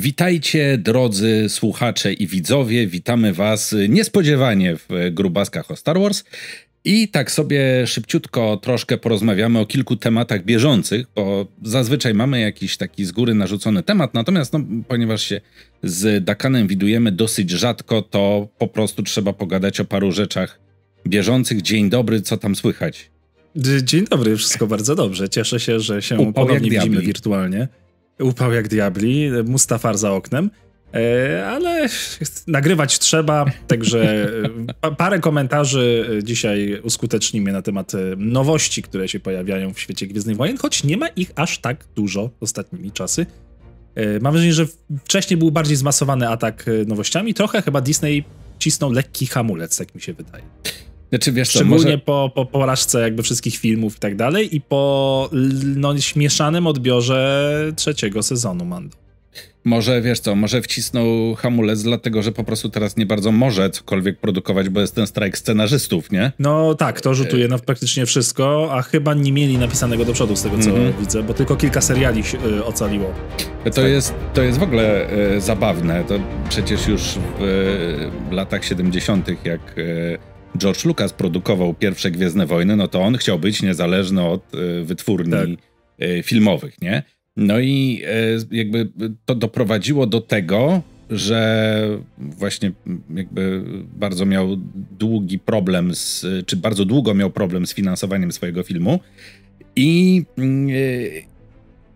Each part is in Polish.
Witajcie, drodzy słuchacze i widzowie. Witamy Was niespodziewanie w grubaskach o Star Wars. I tak sobie szybciutko troszkę porozmawiamy o kilku tematach bieżących, bo zazwyczaj mamy jakiś taki z góry narzucony temat, natomiast no, ponieważ się z Dakanem widujemy dosyć rzadko, to po prostu trzeba pogadać o paru rzeczach bieżących. Dzień dobry, co tam słychać? Dzień dobry, wszystko bardzo dobrze. Cieszę się, że się Upał ponownie widzimy wirtualnie. Upał jak diabli, Mustafar za oknem. E, ale nagrywać trzeba, także e, parę komentarzy e, dzisiaj uskutecznimy na temat nowości, które się pojawiają w świecie Gwiezdnych Wojen, choć nie ma ich aż tak dużo ostatnimi czasy. Mam wrażenie, że wcześniej był bardziej zmasowany atak nowościami, trochę chyba Disney cisnął lekki hamulec, jak mi się wydaje. Znaczy, wiesz Szczególnie co, może... po, po porażce jakby wszystkich filmów i tak dalej i po no, śmieszanym odbiorze trzeciego sezonu Mando. Może, wiesz co, może wcisnął hamulec, dlatego że po prostu teraz nie bardzo może cokolwiek produkować, bo jest ten strajk scenarzystów, nie? No tak, to rzutuje na praktycznie wszystko, a chyba nie mieli napisanego do przodu z tego, co mm -hmm. widzę, bo tylko kilka seriali y, ocaliło. To jest, to jest w ogóle y, zabawne. To przecież już w y, latach 70., jak y, George Lucas produkował pierwsze Gwiezdne Wojny, no to on chciał być niezależny od y, wytwórni tak. Y, filmowych, nie? No i e, jakby to doprowadziło do tego, że właśnie jakby bardzo miał długi problem z, czy bardzo długo miał problem z finansowaniem swojego filmu i, e,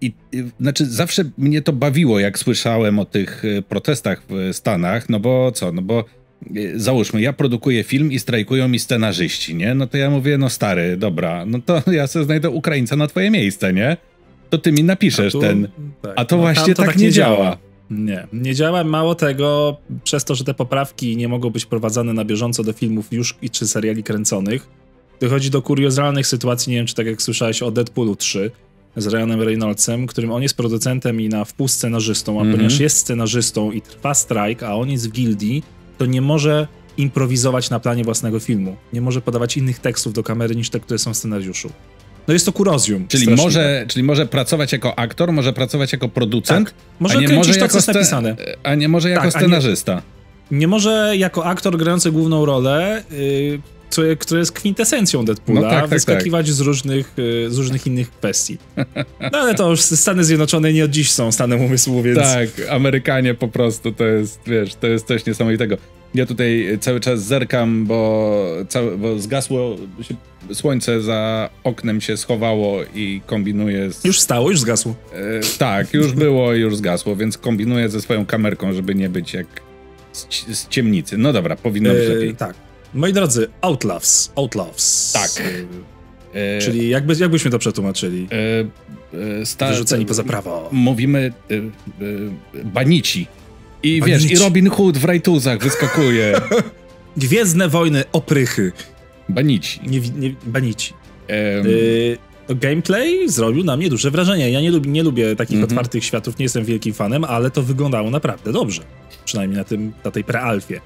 i, znaczy zawsze mnie to bawiło, jak słyszałem o tych protestach w Stanach, no bo co, no bo załóżmy, ja produkuję film i strajkują mi scenarzyści, nie? No to ja mówię, no stary, dobra, no to ja sobie znajdę Ukraińca na twoje miejsce, nie? to ty mi napiszesz tu, ten. Tak. A to no, właśnie tak, tak, nie działa. działa. Nie, nie działa. Mało tego, przez to, że te poprawki nie mogą być prowadzone na bieżąco do filmów już i czy seriali kręconych, dochodzi do kuriozalnych sytuacji. Nie wiem, czy tak jak słyszałeś o Deadpoolu 3 z Ryanem Reynoldsem, którym on jest producentem i na wpół scenarzystą, a mm -hmm. ponieważ jest scenarzystą i trwa strajk, a on jest w gildii, to nie może improwizować na planie własnego filmu. Nie może podawać innych tekstów do kamery niż te, które są w scenariuszu. No jest to kurozjum. Czyli może, czyli może pracować jako aktor, może pracować jako producent, tak. może a nie może to, co jest napisane. A nie może jako tak, scenarzysta. Nie, nie, może jako aktor grający główną rolę, yy, który jest kwintesencją Deadpoola, no tak, tak, wyskakiwać tak. Z, różnych, yy, z różnych innych kwestii. No ale to już Stany Zjednoczone nie od dziś są stanem umysłu, więc... Tak, Amerykanie po prostu to jest, wiesz, to jest coś niesamowitego. Ja tutaj cały czas zerkam, bo, cały, bo zgasło się, słońce za oknem się schowało i kombinuję z... Już stało, już zgasło. E, tak, już było i już zgasło, więc kombinuję ze swoją kamerką, żeby nie być jak z, z ciemnicy. No dobra, powinno być e, lepiej. Tak. Moi drodzy, Outlaws. Outlaws. Tak. E, Czyli jakby, jakbyśmy to przetłumaczyli? E, e, sta- Wyrzuceni poza prawo. Mówimy e, banici. I wiesz, i Robin Hood w rajtuzach wyskakuje. Gwiezdne wojny, oprychy. Banici. Nie, nie, banici. Um. Y gameplay zrobił na mnie duże wrażenie. Ja nie, lubię, nie lubię takich mm -hmm. otwartych światów, nie jestem wielkim fanem, ale to wyglądało naprawdę dobrze. Przynajmniej na, tym, na tej prealfie.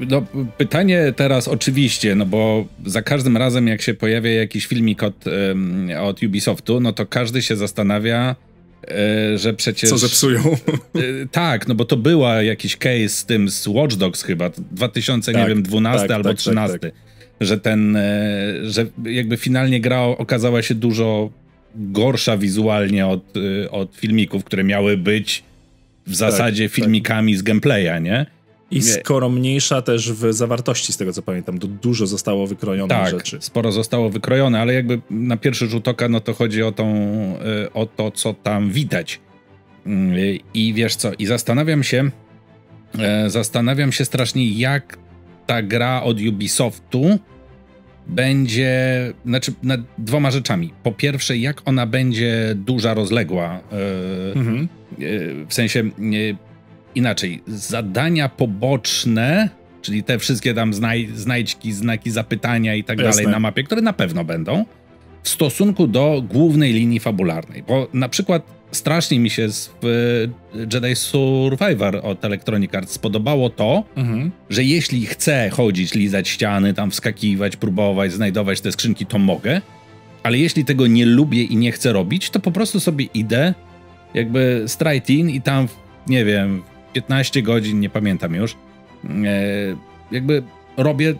No, pytanie teraz oczywiście, no bo za każdym razem jak się pojawia jakiś filmik od, um, od Ubisoftu, no to każdy się zastanawia, E, że przecież... Co zepsują. E, tak, no bo to była jakiś case z tym z Watch Dogs chyba, 2000, tak, nie wiem, 12 tak, albo tak, 13, tak, tak, że ten, e, że jakby finalnie gra okazała się dużo gorsza wizualnie od, od filmików, które miały być w zasadzie filmikami z gameplaya, nie? I skoro mniejsza też w zawartości, z tego co pamiętam, to dużo zostało wykrojone tak, rzeczy. sporo zostało wykrojone, ale jakby na pierwszy rzut oka, no to chodzi o, tą, y, o to, co tam widać. Y, I wiesz co, i zastanawiam się, e, zastanawiam się strasznie, jak ta gra od Ubisoftu będzie, znaczy nad dwoma rzeczami. Po pierwsze, jak ona będzie duża, rozległa, e, mhm. w sensie inaczej, zadania poboczne, czyli te wszystkie tam znaj znajdźki, znaki zapytania i tak dalej na mapie, które na pewno będą, w stosunku do głównej linii fabularnej. Bo na przykład strasznie mi się w Jedi Survivor od Electronic Arts spodobało to, mhm. że jeśli chcę chodzić, lizać ściany, tam wskakiwać, próbować, znajdować te skrzynki, to mogę, ale jeśli tego nie lubię i nie chcę robić, to po prostu sobie idę jakby straight in i tam nie wiem, 15 godzin, nie pamiętam już. E, jakby robię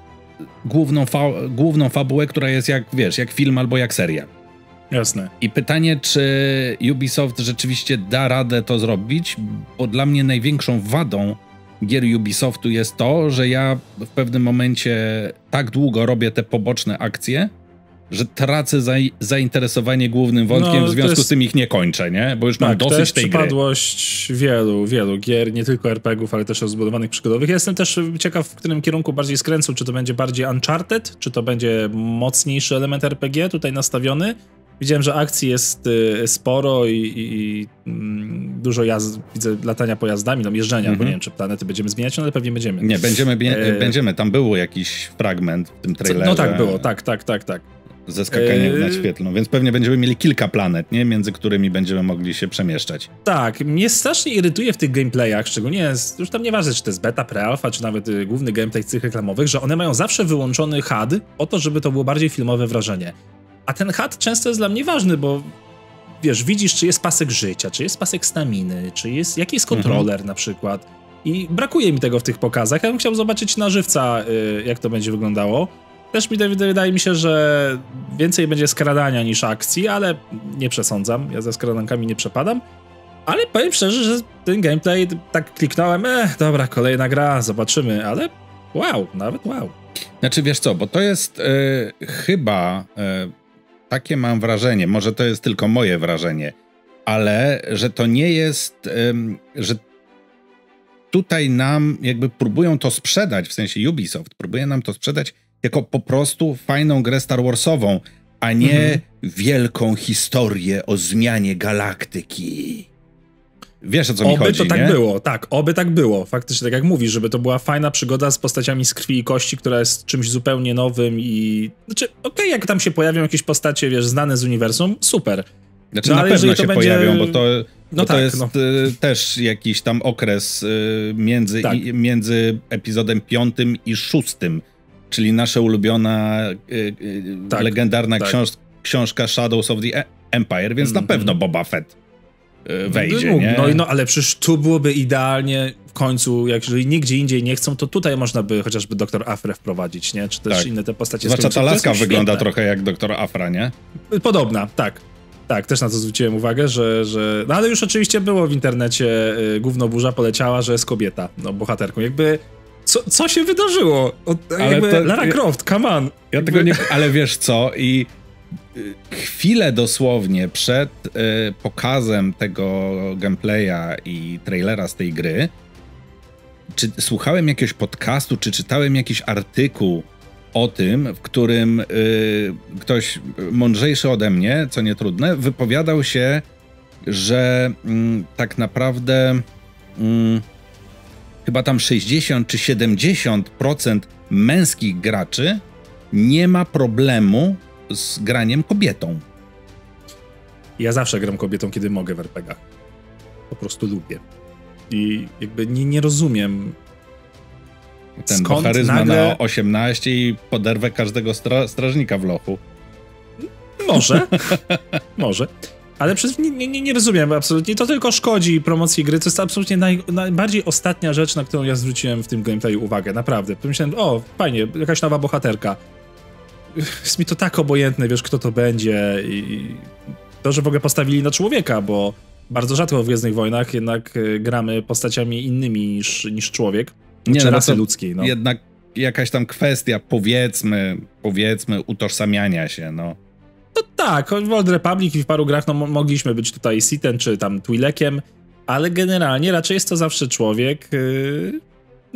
główną, fa główną fabułę, która jest jak, wiesz, jak film albo jak seria. Jasne. I pytanie, czy Ubisoft rzeczywiście da radę to zrobić, bo dla mnie największą wadą gier Ubisoftu jest to, że ja w pewnym momencie tak długo robię te poboczne akcje, że tracę za, zainteresowanie głównym wątkiem, no, w związku jest... z tym ich nie kończę, nie? Bo już tak, mam dosyć to jest tej przypadłość gry. wielu, wielu gier, nie tylko RPGów, ale też rozbudowanych przygodowych. Ja jestem też ciekaw, w którym kierunku bardziej skręcą, czy to będzie bardziej Uncharted, czy to będzie mocniejszy element RPG tutaj nastawiony, Widziałem, że akcji jest y, sporo i, i, mm, dużo jazd, widzę latania pojazdami, tam jeżdżenia, mm -hmm. bo nie wiem, czy planety będziemy zmieniać, no ale pewnie będziemy. Nie, będziemy, e... będziemy, tam był jakiś fragment w tym trailerze. No tak było, tak, tak, tak, tak. Ze skakaniem e... na świetlną, więc pewnie będziemy mieli kilka planet, nie? Między którymi będziemy mogli się przemieszczać. Tak, mnie strasznie irytuje w tych gameplayach, szczególnie, już tam nieważne, czy to jest beta, pre-alpha, czy nawet y, główny gameplay tych reklamowych, że one mają zawsze wyłączony HUD po to, żeby to było bardziej filmowe wrażenie. A ten HUD często jest dla mnie ważny, bo wiesz, widzisz, czy jest pasek życia, czy jest pasek staminy, czy jest, jaki jest kontroler mhm. na przykład. I brakuje mi tego w tych pokazach. Ja bym chciał zobaczyć na żywca, y, jak to będzie wyglądało. Też mi wydaje mi się, że więcej będzie skradania niż akcji, ale nie przesądzam. Ja za skradankami nie przepadam. Ale powiem szczerze, że ten gameplay tak kliknąłem, eh, dobra, kolejna gra, zobaczymy, ale wow, nawet wow. Znaczy wiesz co, bo to jest y, chyba y, takie mam wrażenie, może to jest tylko moje wrażenie, ale że to nie jest, że tutaj nam jakby próbują to sprzedać, w sensie Ubisoft próbuje nam to sprzedać jako po prostu fajną grę Star Warsową, a nie mhm. wielką historię o zmianie galaktyki. Wiesz o co oby mi chodzi, to tak nie? było, tak, oby tak było. Faktycznie, tak jak mówisz, żeby to była fajna przygoda z postaciami z krwi i kości, która jest czymś zupełnie nowym i... Znaczy, okej, okay, jak tam się pojawią jakieś postacie, wiesz, znane z uniwersum, super. Znaczy no, na pewno się będzie... pojawią, bo to, no bo tak, to jest no. Y, też jakiś tam okres y, między, tak. i, między epizodem piątym i szóstym, czyli nasza ulubiona, y, tak, legendarna tak. Książ książka Shadows of the e- Empire, więc mm -hmm. na mhm. pewno Boba Fett E, wejdzie, no, nie? No, no ale przecież tu byłoby idealnie w końcu, jak jeżeli nigdzie indziej nie chcą, to tutaj można by chociażby doktor Afrę wprowadzić, nie? Czy też tak. inne te postacie. Zwłaszcza ta laska wygląda świetne. trochę jak doktor Afra, nie? Podobna, tak. Tak, też na to zwróciłem uwagę, że, że... No ale już oczywiście było w internecie, y, gówno burza poleciała, że jest kobieta, no bohaterką. Jakby... Co, co się wydarzyło? O, jakby to, Lara Croft, come on. Ja jakby... tego nie... Ale wiesz co, i chwilę dosłownie przed y, pokazem tego gameplaya i trailera z tej gry, czy słuchałem jakiegoś podcastu, czy czytałem jakiś artykuł o tym, w którym y, ktoś mądrzejszy ode mnie, co nie trudne, wypowiadał się, że y, tak naprawdę mm, chyba tam 60 czy 70% męskich graczy nie ma problemu z graniem kobietą. Ja zawsze gram kobietą, kiedy mogę w RPGach. Po prostu lubię. I jakby nie, nie rozumiem. Ten Skąd charyzma nagle... na 18 i poderwę każdego stra strażnika w lochu. Może. Może. Ale przez, nie, nie, nie rozumiem absolutnie. To tylko szkodzi promocji gry. To jest absolutnie naj, najbardziej ostatnia rzecz, na którą ja zwróciłem w tym gameplayu uwagę. Naprawdę. Pomyślałem, o, fajnie, jakaś nowa bohaterka jest mi to tak obojętne, wiesz, kto to będzie i to, że w ogóle postawili na człowieka, bo bardzo rzadko w Gwiezdnych Wojnach jednak e, gramy postaciami innymi niż, niż człowiek, nie, czy no rasy ludzkiej, no. Jednak jakaś tam kwestia, powiedzmy, powiedzmy, utożsamiania się, no. No tak, w Old Republic i w paru grach no, mogliśmy być tutaj Sithen czy tam Twi'lekiem, ale generalnie raczej jest to zawsze człowiek, yy,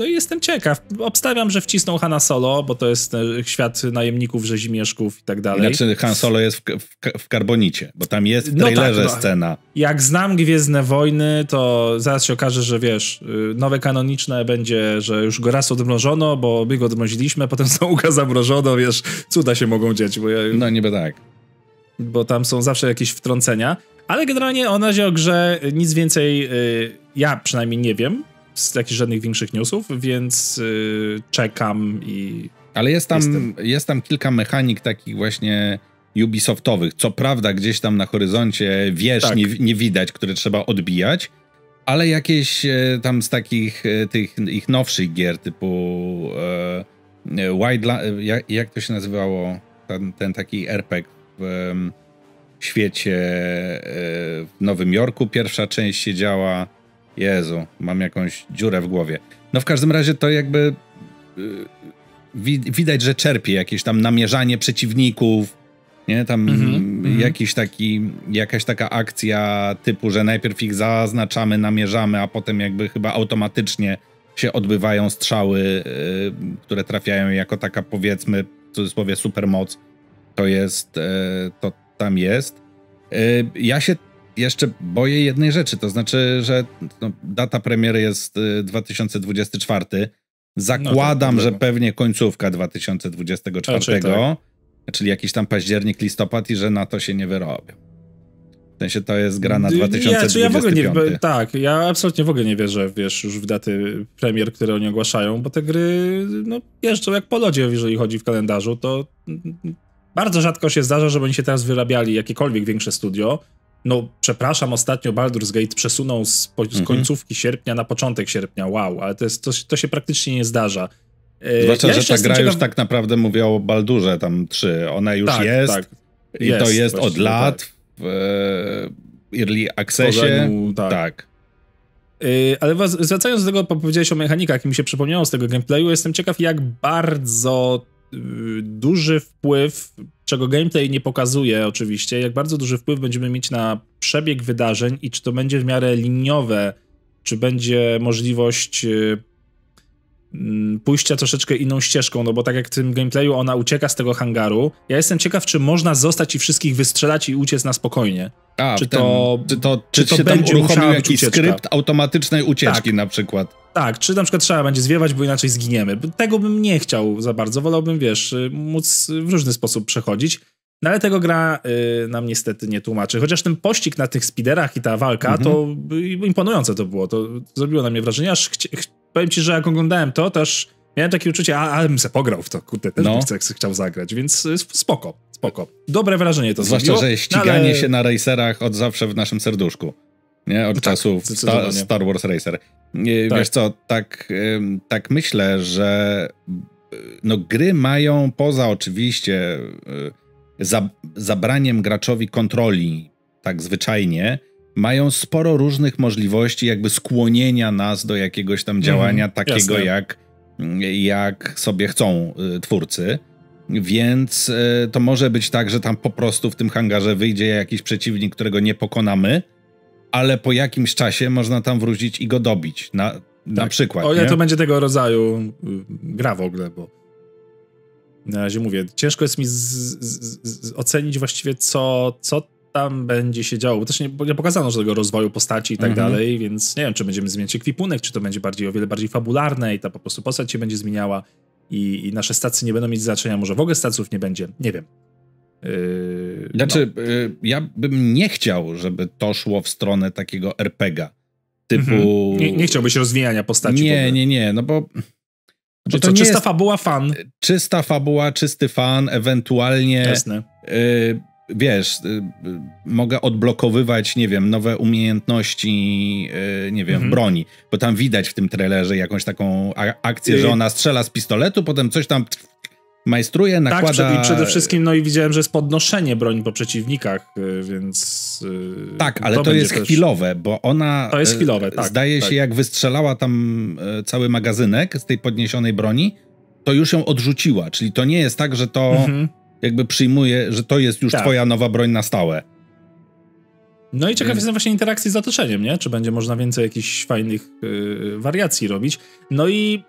no i jestem ciekaw. Obstawiam, że wcisną Hanna Solo, bo to jest e, świat najemników, rzezimieszków i tak dalej. Znaczy Han Solo jest w, w, w Karbonicie, bo tam jest w trailerze no tak, no. scena. Jak znam Gwiezdne Wojny, to zaraz się okaże, że wiesz, y, nowe kanoniczne będzie, że już go raz odmrożono, bo my go odmroziliśmy, potem znowu go zamrożono, wiesz, cuda się mogą dziać. Bo ja, no niby tak. Bo tam są zawsze jakieś wtrącenia. Ale generalnie o razie o grze nic więcej y, ja przynajmniej nie wiem z jakichś żadnych większych newsów, więc yy, czekam i. Ale jest tam, jestem... jest tam kilka mechanik takich właśnie Ubisoftowych. Co prawda, gdzieś tam na horyzoncie wiesz, tak. nie, nie widać, które trzeba odbijać, ale jakieś e, tam z takich e, tych ich nowszych gier typu e, Wildland, jak, jak to się nazywało? Ten, ten taki RPG w świecie w Nowym Jorku. Pierwsza część się działa. Jezu, mam jakąś dziurę w głowie. No w każdym razie to jakby widać, że czerpie jakieś tam namierzanie przeciwników, nie? Tam mm-hmm, jakiś taki, jakaś taka akcja typu, że najpierw ich zaznaczamy, namierzamy, a potem jakby chyba automatycznie się odbywają strzały, yy, które trafiają jako taka powiedzmy w cudzysłowie supermoc. To jest, yy, to tam jest. Yy, ja się jeszcze boję jednej rzeczy, to znaczy, że no, data premiery jest 2024. Y, Zakładam, no, że pewnie końcówka 2024. Raczej tak czyli jakiś tam październik, listopad i że na to się nie wyrobią. W sensie to jest gra na 2025. Ja, ja w ogóle nie, tak, ja absolutnie w ogóle nie wierzę, wiesz, już w daty premier, które oni ogłaszają, bo te gry, no, jeżdżą jak po lodzie, jeżeli chodzi w kalendarzu, to bardzo rzadko się zdarza, żeby oni się teraz wyrabiali jakiekolwiek większe studio. No, przepraszam, ostatnio Baldur's Gate przesunął z, z mhm. końcówki sierpnia na początek sierpnia, wow, ale to, jest, to, to się praktycznie nie zdarza. E, Zwłaszcza, ja że ta gra ciekaw... już tak naprawdę mówiła o Baldurze tam 3. Ona już tak, jest tak. i jest, to jest od lat tak. w e, Early Accessie. tak. tak. Yy, ale was, zwracając do tego, powiedziałeś o mechanikach i mi się przypomniało z tego gameplayu, jestem ciekaw jak bardzo duży wpływ, czego gameplay nie pokazuje oczywiście, jak bardzo duży wpływ będziemy mieć na przebieg wydarzeń i czy to będzie w miarę liniowe, czy będzie możliwość Mm, pójścia troszeczkę inną ścieżką, no bo tak jak w tym gameplayu ona ucieka z tego hangaru, ja jestem ciekaw, czy można zostać i wszystkich wystrzelać i uciec na spokojnie. A, czy, ten, to, czy to, czy, czy to się będzie uruchomił jakiś ucieczka. skrypt automatycznej ucieczki tak. na przykład. Tak, czy na przykład trzeba będzie zwiewać, bo inaczej zginiemy. Tego bym nie chciał za bardzo, wolałbym, wiesz, móc w różny sposób przechodzić. No ale tego gra y, nam niestety nie tłumaczy. Chociaż ten pościg na tych spiderach i ta walka, mhm. to imponujące to było. To zrobiło na mnie wrażenie, aż powiem ci, że jak oglądałem to, też miałem takie uczucie, a, ale bym se pograł w to, kurde, też no. bym chciał zagrać, więc y, spoko, spoko. Dobre wrażenie to Zwłaszcza, zrobiło. że ściganie no, ale... się na racerach od zawsze w naszym serduszku. Nie? Od tak, czasów Star, Star, Wars Racer. Tak. Wiesz co, tak, tak myślę, że y, no, gry mają poza oczywiście y, zabraniem graczowi kontroli, tak zwyczajnie, mają sporo różnych możliwości jakby skłonienia nas do jakiegoś tam działania mm, takiego jak, jak sobie chcą y, twórcy. Więc y, to może być tak, że tam po prostu w tym hangarze wyjdzie jakiś przeciwnik, którego nie pokonamy, ale po jakimś czasie można tam wrócić i go dobić. Na, tak. na przykład. O ile to będzie tego rodzaju y, gra w ogóle, bo na razie mówię, ciężko jest mi z, z, z, ocenić właściwie, co, co tam będzie się działo, bo też nie, nie pokazano tego rozwoju postaci i tak mhm. dalej, więc nie wiem, czy będziemy zmieniać ekwipunek, czy to będzie bardziej o wiele bardziej fabularne i ta po prostu postać się będzie zmieniała i, i nasze stacje nie będą mieć znaczenia, może w ogóle stacjów nie będzie, nie wiem. Yy, znaczy, no. yy, ja bym nie chciał, żeby to szło w stronę takiego RPGa. Typu. Mhm. Nie, nie chciałbyś rozwijania postaci. Nie, nie, nie, no bo. Bo to, to czysta jest... fabuła fan. Czysta fabuła, czysty fan, ewentualnie. Jasne. Yy, wiesz, y, y, mogę odblokowywać, nie wiem, nowe umiejętności, y, nie wiem, mhm. broni, bo tam widać w tym trailerze jakąś taką akcję, że ona strzela z pistoletu, potem coś tam majstruje, nakłada... Tak, przede wszystkim, no i widziałem, że jest podnoszenie broni po przeciwnikach, więc... Tak, ale to, to jest też... chwilowe, bo ona... To jest chwilowe, tak. Zdaje tak. się, jak wystrzelała tam cały magazynek z tej podniesionej broni, to już ją odrzuciła, czyli to nie jest tak, że to... Mhm jakby przyjmuje, że to jest już tak. twoja nowa broń na stałe. No i ciekaw jestem właśnie interakcji z otoczeniem, nie? Czy będzie można więcej jakichś fajnych yy, wariacji robić. No i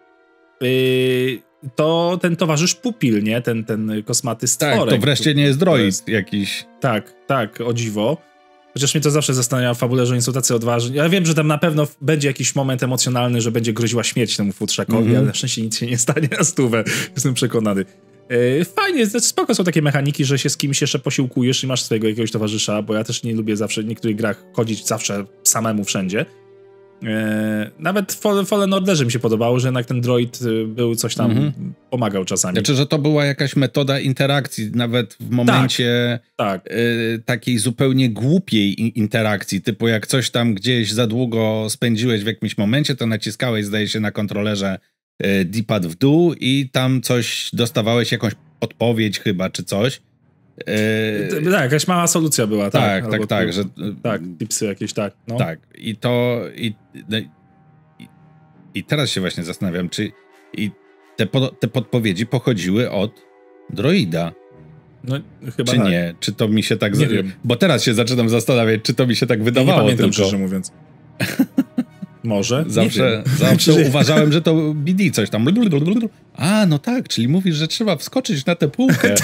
yy, to ten towarzysz Pupil, nie? Ten, ten kosmaty stworek. Tak, to wreszcie nie jest droid jakiś. Tak, tak, o dziwo. Chociaż mnie to zawsze zastanawia w fabule, że oni są tacy odważni. Ja wiem, że tam na pewno będzie jakiś moment emocjonalny, że będzie groziła śmierć temu futrzakowi, mm -hmm. ale na szczęście nic się nie stanie na stówę. Jestem przekonany. E, fajnie, spoko są takie mechaniki, że się z kimś jeszcze posiłkujesz i masz swojego jakiegoś towarzysza, bo ja też nie lubię zawsze w niektórych grach chodzić zawsze samemu wszędzie. E, nawet w Fallen Orderze mi się podobało, że jednak ten droid y, był coś tam, mhm. pomagał czasami. Znaczy, że to była jakaś metoda interakcji, nawet w momencie tak, tak. Takiej zupełnie głupiej interakcji, typu jak coś tam gdzieś za długo spędziłeś w jakimś momencie, to naciskałeś, zdaje się, na kontrolerze y, D-pad w dół i tam coś dostawałeś, jakąś odpowiedź chyba, czy coś. Yy, tak, jakaś mała solucja była, tak? Tak, tak, tak. Że, tak, tipsy jakieś, tak. No. Tak, i to. I, no i, I, teraz się właśnie zastanawiam, czy i te, pod, te podpowiedzi pochodziły od droida. No, chyba czy tak. nie? Czy to mi się tak. Nie wiem. Bo teraz się zaczynam zastanawiać, czy to mi się tak wydawało. Nie pamiętam, tylko... szczerze mówiąc. Może? Zawsze, zawsze uważałem, że to BD coś tam. A, no tak, czyli mówisz, że trzeba wskoczyć na tę półkę.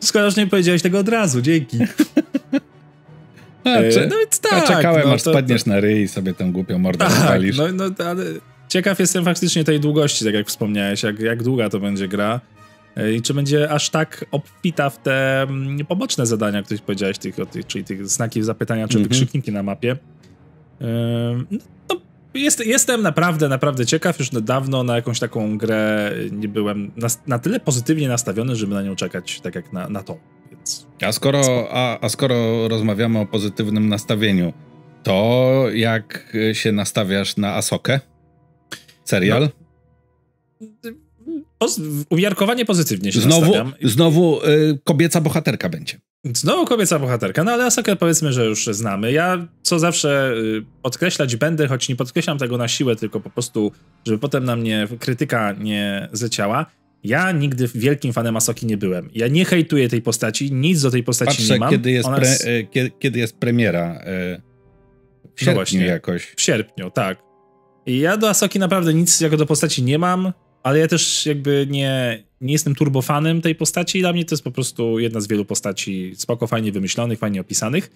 Skoro nie powiedziałeś tego od razu, dzięki. A, e, no więc tak. czekałem, no, aż to, spadniesz to... na ryj i sobie tę głupią mordę tak, no, no, ale ciekaw jestem faktycznie tej długości, tak jak wspomniałeś, jak, jak długa to będzie gra e, i czy będzie aż tak obfita w te mm, poboczne zadania, które powiedziałeś, tych, tych, czyli tych znaki zapytania czy mm -hmm. wykrzykniki na mapie. No, jest, jestem naprawdę, naprawdę ciekaw. Już dawno na jakąś taką grę nie byłem na, na tyle pozytywnie nastawiony, żeby na nią czekać tak jak na, na tą. Więc... A, skoro, a, a skoro rozmawiamy o pozytywnym nastawieniu, to jak się nastawiasz na Asokę? Serial? No, umiarkowanie pozytywnie się znowu, nastawiam. Znowu y, kobieca bohaterka będzie. Znowu kobieca bohaterka, no ale Asokę powiedzmy, że już znamy. Ja co zawsze y, podkreślać będę, choć nie podkreślam tego na siłę, tylko po prostu, żeby potem na mnie krytyka nie zleciała. Ja nigdy wielkim fanem Asoki nie byłem. Ja nie hejtuję tej postaci, nic do tej postaci Patrzę, nie mam. Kiedy jest, pre. Kiedy, kiedy, jest premiera. Y, w no sierpniu no jakoś. W sierpniu, tak. I ja do Asoki naprawdę nic jako do postaci nie mam ale ja też jakby nie, nie jestem turbofanem tej postaci. Dla mnie to jest po prostu jedna z wielu postaci spoko, fajnie wymyślonych, fajnie opisanych.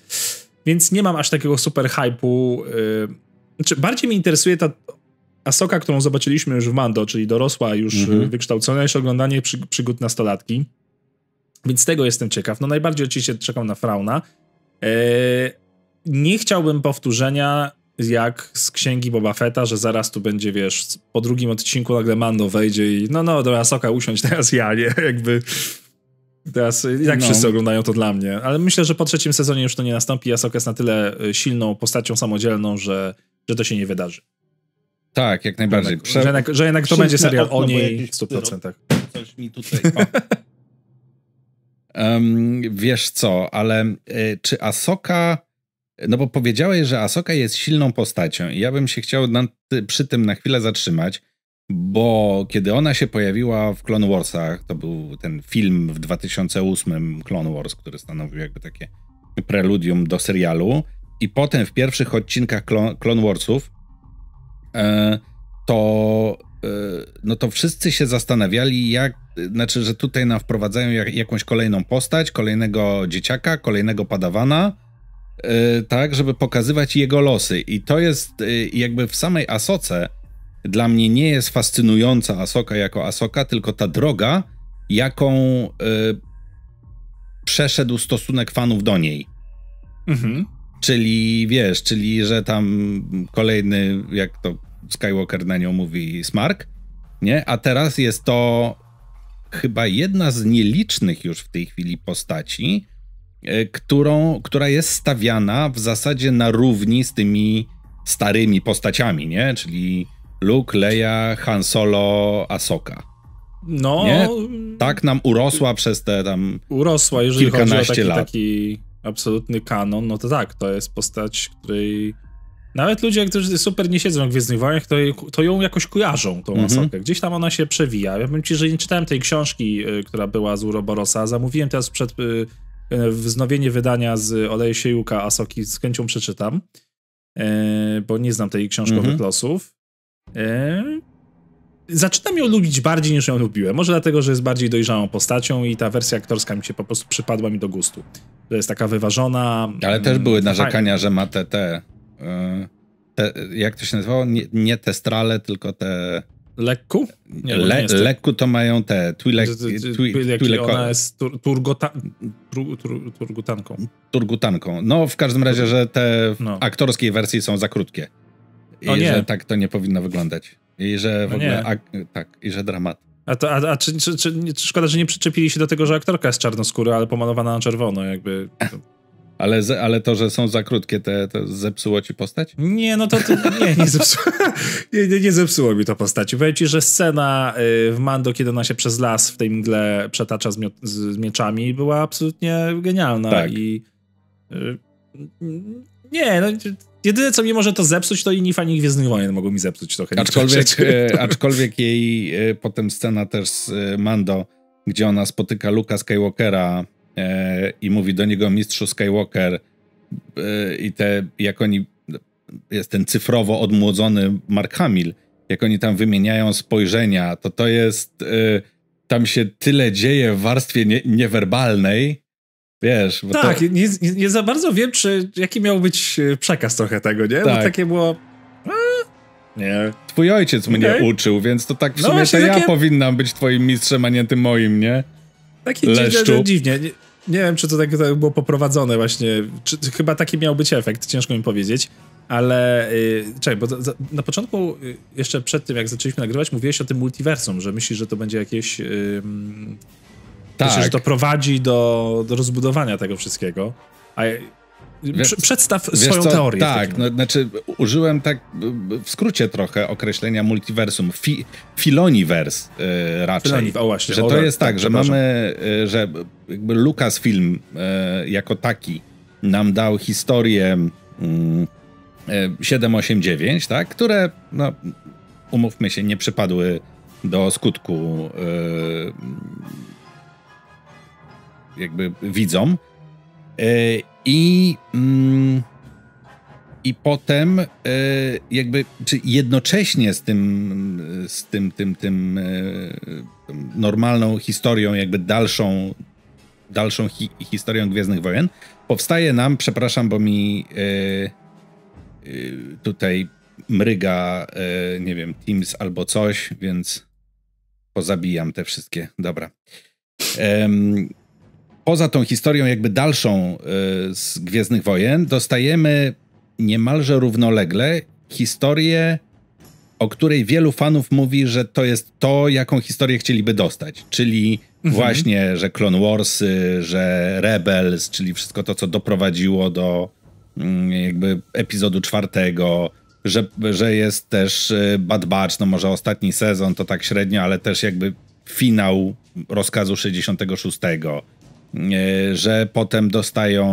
Więc nie mam aż takiego super hype'u. Yy, znaczy, bardziej mnie interesuje ta Asoka, którą zobaczyliśmy już w Mando, czyli dorosła, już mhm. wykształcona, niż oglądanie przy, przygód nastolatki. Więc tego jestem ciekaw. No najbardziej oczywiście czekam na Frauna. Yy, nie chciałbym powtórzenia jak z księgi Boba Fetta, że zaraz tu będzie, wiesz, po drugim odcinku nagle Mando wejdzie i no, no, dobra, Soka usiądź, teraz ja, nie? Jakby... Teraz i tak no. wszyscy oglądają to dla mnie, ale myślę, że po trzecim sezonie już to nie nastąpi. Asoka jest na tyle y, silną postacią samodzielną, że, że to się nie wydarzy. Tak, jak najbardziej. Że, Prze... że, jednak, że jednak to będzie serial o niej w 100%. Coś mi tutaj... um, wiesz co, ale y, czy Asoka no bo powiedziałeś, że Asoka jest silną postacią i ja bym się chciał przy tym na chwilę zatrzymać, bo kiedy ona się pojawiła w Clone Warsach, to był ten film w 2008 Clone Wars, który stanowił jakby takie preludium do serialu i potem w pierwszych odcinkach Clone Warsów e, to e, no to wszyscy się zastanawiali, jak, znaczy, że tutaj nam wprowadzają jak, jakąś kolejną postać, kolejnego dzieciaka, kolejnego padawana, tak, żeby pokazywać jego losy. I to jest e, jakby w samej Asoce dla mnie nie jest fascynująca Asoka jako Asoka, tylko ta droga, jaką y, przeszedł stosunek fanów do niej. Mhm. Czyli wiesz, czyli że tam kolejny, jak to Skywalker na nią mówi, Smark, nie? A teraz jest to chyba jedna z nielicznych już w tej chwili postaci, E, którą, która jest stawiana w zasadzie na równi z tymi starymi postaciami, nie? Czyli Luke, Leia, Han Solo, Ahsoka. No. Nie? Tak nam urosła przez te tam Urosła, jeżeli chodzi o taki, lat. taki absolutny kanon, no to tak, to jest postać, której nawet ludzie, którzy super nie siedzą w Gwiezdnych Wojnach, to, to ją jakoś kojarzą, tą mm -hmm. Gdzieś tam ona się przewija. Ja powiem ci, że nie czytałem tej książki, y, która była z Uroborosa. Zamówiłem teraz przed y, E, wznowienie wydania z Oleje Siejuka Asoki z chęcią przeczytam, e, bo nie znam tej książkowych mhm. losów. E, zaczynam ją lubić bardziej niż ją lubiłem. Może dlatego, że jest bardziej dojrzałą postacią i ta wersja aktorska mi się po prostu przypadła mi do gustu. To jest taka wyważona. Ale też były narzekania, że ma te, te, te jak to się nazywało? Nie, nie te strale, tylko te Lekku? Nie, Le, nie lekku to mają te Twilek, twi, Ona jest tur, turgota, tur, tur, turgutanką. Turgutanką. No w każdym razie, że te no. aktorskie wersje są za krótkie. I o że tak to nie powinno wyglądać. I że w no ogóle, a, tak, i że dramat. A, to, a, a czy, czy, czy, czy, szkoda, że nie przyczepili się do tego, że aktorka jest czarnoskóra, ale pomalowana na czerwono, jakby. Ale, ale to, że są za krótkie, te, to zepsuło ci postać? Nie, no to, to nie, nie zepsuło, nie, nie, nie, zepsuło mi to postać. Powiem ci, że scena y, w Mando, kiedy ona się przez las w tej mgle przetacza z, z mieczami, była absolutnie genialna. Tak. I y, nie, no, jedyne co mi może to zepsuć, to inni fani Gwiezdnych Wojen mogą mi zepsuć trochę. Aczkolwiek, e, aczkolwiek jej e, potem scena też z Mando, gdzie ona spotyka Luka Skywalkera e, i mówi do niego mistrzu Skywalker e, i te, jak oni, jest ten cyfrowo odmłodzony Mark Hamill, jak oni tam wymieniają spojrzenia, to to jest, e, tam się tyle dzieje w warstwie nie, niewerbalnej, Wiesz, tak, to... nie, nie, nie, za bardzo wiem, czy jaki miał być e, przekaz trochę tego, nie? Tak. Bo takie było. A, nie. Twój ojciec okay. mnie uczył, więc to tak w no sumie to ja takie... powinnam być twoim mistrzem, a nie tym moim, nie? Taki Leszczu. dziwnie. Nie, nie wiem, czy to tak, tak było poprowadzone właśnie. Czy, chyba taki miał być efekt, ciężko mi powiedzieć. Ale yy, czekaj, bo za, na początku, yy, jeszcze przed tym, jak zaczęliśmy nagrywać, mówiłeś o tym multiversum, że myślisz, że to będzie jakieś. Yy, tak. Myślę, że to prowadzi do, do rozbudowania tego wszystkiego. A wiesz, przedstaw swoją co, teorię. Tak, no, znaczy użyłem tak w skrócie trochę określenia multiversum, fi, filoniverse yy, raczej. Filoni, o właśnie, że to jest tak, tak że mamy, yy, że jakby Lucasfilm yy, jako taki nam dał historię yy, 789, tak, które no, umówmy się, nie przypadły do skutku yy, jakby widzom. E, I, mm, i potem e, jakby, czy jednocześnie z tym, z tym, tym, tym e, normalną historią, jakby dalszą, dalszą hi historią Gwiezdnych Wojen, powstaje nam, przepraszam, bo mi tutaj mryga, nie wiem, Teams albo coś, więc pozabijam te wszystkie. Dobra poza tą historią jakby dalszą y, z Gwiezdnych Wojen, dostajemy niemalże równolegle historię, o której wielu fanów mówi, że to jest to, jaką historię chcieliby dostać. Czyli mhm. właśnie, że Clone Warsy, że Rebels, czyli wszystko to, co doprowadziło do mm, jakby epizodu czwartego, że, że jest też y, Bad Batch, no może ostatni sezon to tak średnio, ale też jakby finał rozkazu 66 E, że potem dostają,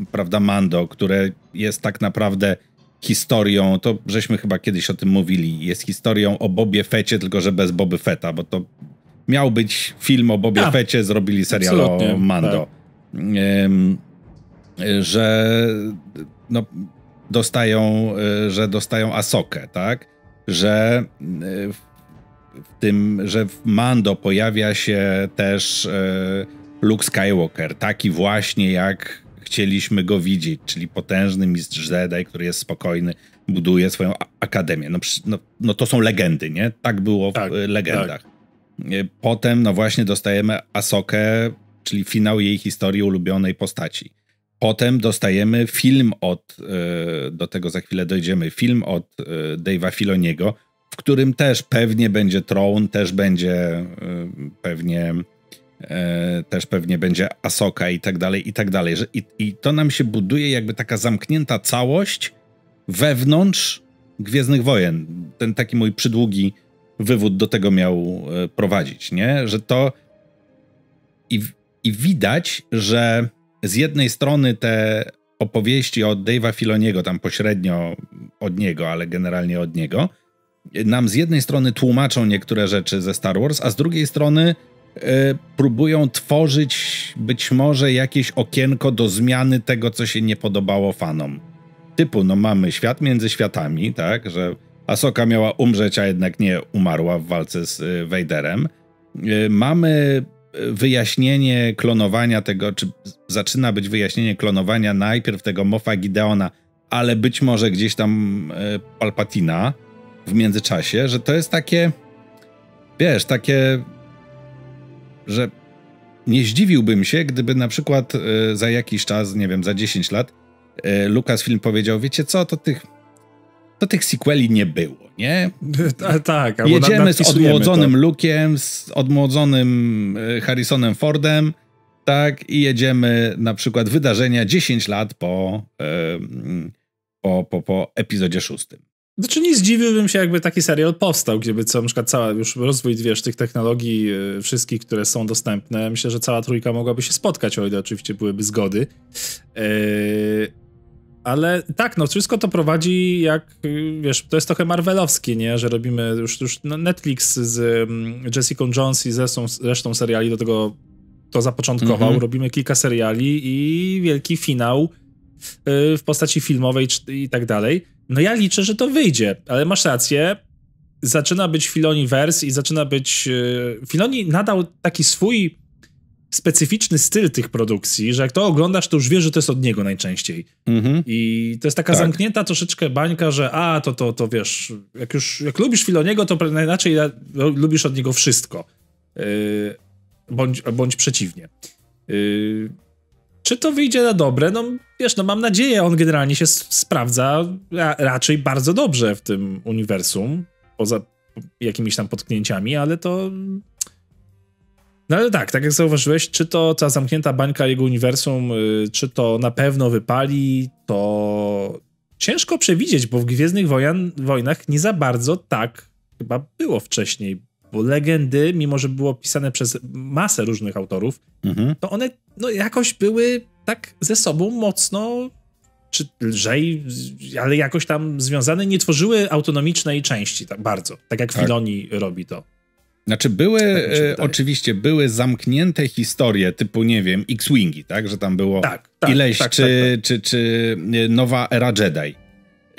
e, prawda, Mando, które jest tak naprawdę historią, to żeśmy chyba kiedyś o tym mówili, jest historią o Bobie Fecie, tylko że bez Boby Feta, bo to miał być film o Bobie A, Fecie, zrobili serial o Mando. Tak. Że no, dostają, e, że dostają Asokę, tak? Że w tym, że w Mando pojawia się też Luke Skywalker, taki właśnie jak chcieliśmy go widzieć, czyli potężny mistrz Jedi, który jest spokojny, buduje swoją akademię. No, no, no to są legendy, nie? Tak było tak, w y, legendach. Tak. Y, potem, no właśnie, dostajemy Asokę, czyli finał jej historii ulubionej postaci. Potem dostajemy film od, y, do tego za chwilę dojdziemy, film od Dave'a Filoniego, w którym też pewnie będzie Tron, też będzie pewnie E, też pewnie będzie Asoka i tak dalej, i tak dalej. I, I to nam się buduje jakby taka zamknięta całość wewnątrz Gwiezdnych Wojen. Ten taki mój przydługi wywód do tego miał e, prowadzić, nie? Że to i, i widać, że z jednej strony te opowieści od Dave'a Filoniego, tam pośrednio od niego, ale generalnie od niego, nam z jednej strony tłumaczą niektóre rzeczy ze Star Wars, a z drugiej strony próbują tworzyć być może jakieś okienko do zmiany tego, co się nie podobało fanom. Typu, no mamy świat między światami, tak, że Asoka miała umrzeć, a jednak nie umarła w walce z e, Vaderem. E, mamy wyjaśnienie klonowania tego, czy zaczyna być wyjaśnienie klonowania najpierw tego Mofa Gideona, ale być może gdzieś tam Palpatina w międzyczasie, że to jest takie, wiesz, takie, że nie zdziwiłbym się, gdyby na przykład y, za jakiś czas, nie wiem, za 10 lat, y, Lucasfilm powiedział, wiecie co, to tych, to tych sequeli nie było, nie? A, tak. Jedziemy z odmłodzonym to. Luke'em, z odmłodzonym Harrisonem Fordem, tak, i jedziemy na przykład wydarzenia 10 lat po, po, po, po epizodzie szóstym. Znaczy nie zdziwiłbym się, jakby taki serial powstał, gdyby co, na przykład cała już rozwój, wiesz, tych technologii yy, wszystkich, które są dostępne, myślę, że cała trójka mogłaby się spotkać, o ile oczywiście byłyby zgody. Yy, ale tak, no wszystko to prowadzi jak, y, wiesz, to jest trochę marvelowskie, nie, że robimy już, już Netflix z um, Jessica Jones i zresztą, resztą seriali do tego to zapoczątkował, mm -hmm. robimy kilka seriali i wielki finał w postaci filmowej i tak dalej. No ja liczę, że to wyjdzie, ale masz rację. Zaczyna być Filoniverse i zaczyna być... Yy, Filoni nadał taki swój specyficzny styl tych produkcji, że jak to oglądasz, to już wiesz, że to jest od niego najczęściej. Mhm. I to jest taka tak. zamknięta troszeczkę bańka, że a, to, to, to wiesz, jak już, jak lubisz Filoniego, to najraczej lubisz od niego wszystko. Yy, bądź, bądź przeciwnie. Yy, czy to wyjdzie na dobre? No wiesz, no mam nadzieję, on generalnie się sprawdza raczej bardzo dobrze w tym uniwersum, poza jakimiś tam potknięciami, ale to... No ale tak, tak jak zauważyłeś, czy to ta zamknięta bańka jego uniwersum, y, czy to na pewno wypali, to ciężko przewidzieć, bo w Gwiezdnych Wojan, Wojnach nie za bardzo tak chyba było wcześniej legendy, mimo że było pisane przez masę różnych autorów, mhm. to one no, jakoś były tak ze sobą mocno, czy lżej, ale jakoś tam związane, nie tworzyły autonomicznej części tak bardzo, tak jak tak. Filoni robi to. Znaczy były, tak e, oczywiście były zamknięte historie typu, nie wiem, X-Wingi, tak? Że tam było tak, tak, ileś, tak, czy, tak, czy, czy nowa era Jedi.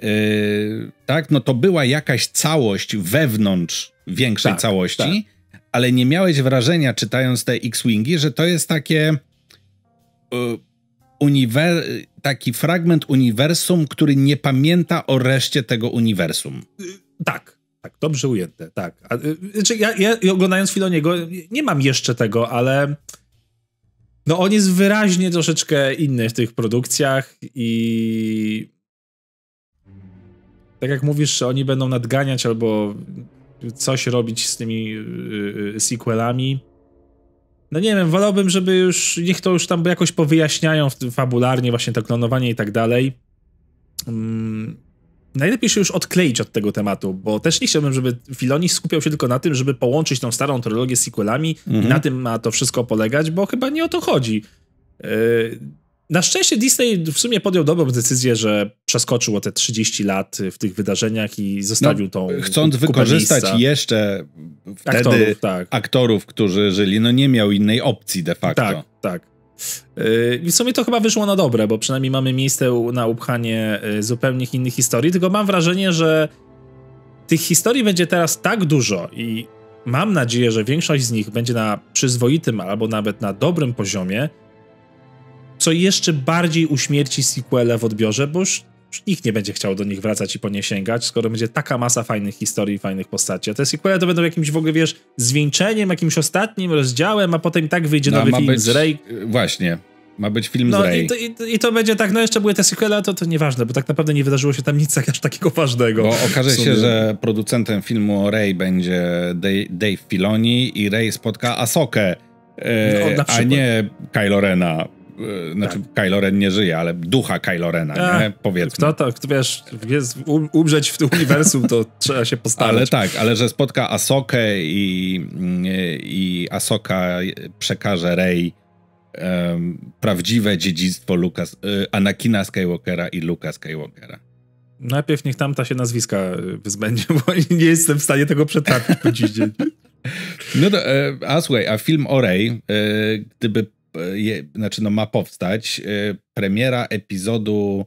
Yy, tak, no to była jakaś całość wewnątrz większej tak, całości, tak. ale nie miałeś wrażenia, czytając te X-Wingi, że to jest takie yy, uniwer taki fragment uniwersum, który nie pamięta o reszcie tego uniwersum. Tak, tak, dobrze ujęte, tak. A, znaczy ja, ja oglądając Filoniego nie mam jeszcze tego, ale no on jest wyraźnie troszeczkę inny w tych produkcjach i tak jak mówisz, że oni będą nadganiać albo coś robić z tymi yy, sequelami. No nie wiem, wolałbym, żeby już, niech to już tam jakoś powyjaśniają fabularnie właśnie to klonowanie i tak dalej. Hmm. Najlepiej się już odkleić od tego tematu, bo też nie chciałbym, żeby Filoni skupiał się tylko na tym, żeby połączyć tą starą trylogię z sequelami mm i mhm. na tym ma to wszystko polegać, bo chyba nie o to chodzi. Yy, na szczęście Disney w sumie podjął dobrą decyzję, że przeskoczył o te 30 lat w tych wydarzeniach i zostawił no, tą. Chcąc wykorzystać miejsca. jeszcze wtedy aktorów, tak. aktorów, którzy żyli, no nie miał innej opcji de facto. Tak, tak. Yy, I w sumie to chyba wyszło na dobre, bo przynajmniej mamy miejsce na upchanie yy, zupełnie innych historii, tylko mam wrażenie, że tych historii będzie teraz tak dużo i mam nadzieję, że większość z nich będzie na przyzwoitym albo nawet na dobrym poziomie, co jeszcze bardziej uśmierci sequele w odbiorze, bo już, już nikt nie będzie chciał do nich wracać i po nie sięgać, skoro będzie taka masa fajnych historii i fajnych postaci. A te sequele to będą jakimś w ogóle, wiesz, zwieńczeniem, jakimś ostatnim rozdziałem, a potem i tak wyjdzie no, nowy film być, z Rey. Właśnie. Ma być film no, z Rey. I to, i, I to, będzie tak, no jeszcze były te sequele, to, to nieważne, bo tak naprawdę nie wydarzyło się tam nic aż takiego ważnego. Bo okaże się, że producentem filmu o Rey będzie Dave, Filoni i Rey spotka Asokę, e, no, a nie Kylo Rena znaczy tak. Kylo Ren nie żyje, ale ducha Kylo Rena, A, nie? Powiedzmy. Kto to, kto wiesz, jest, um, umrzeć w tym uniwersum, to trzeba się postarać. Ale tak, ale że spotka Asokę i, i Asoka przekaże Rey um, prawdziwe dziedzictwo Lucas, y, Anakina Skywalkera i Luka Skywalkera. Najpierw niech tamta się nazwiska wyzbędzie, bo nie jestem w stanie tego przetrafić po dziś dzień. No to, e, a słuchaj, a film o Rey, e, gdyby je, znaczy no ma powstać. E, premiera epizodu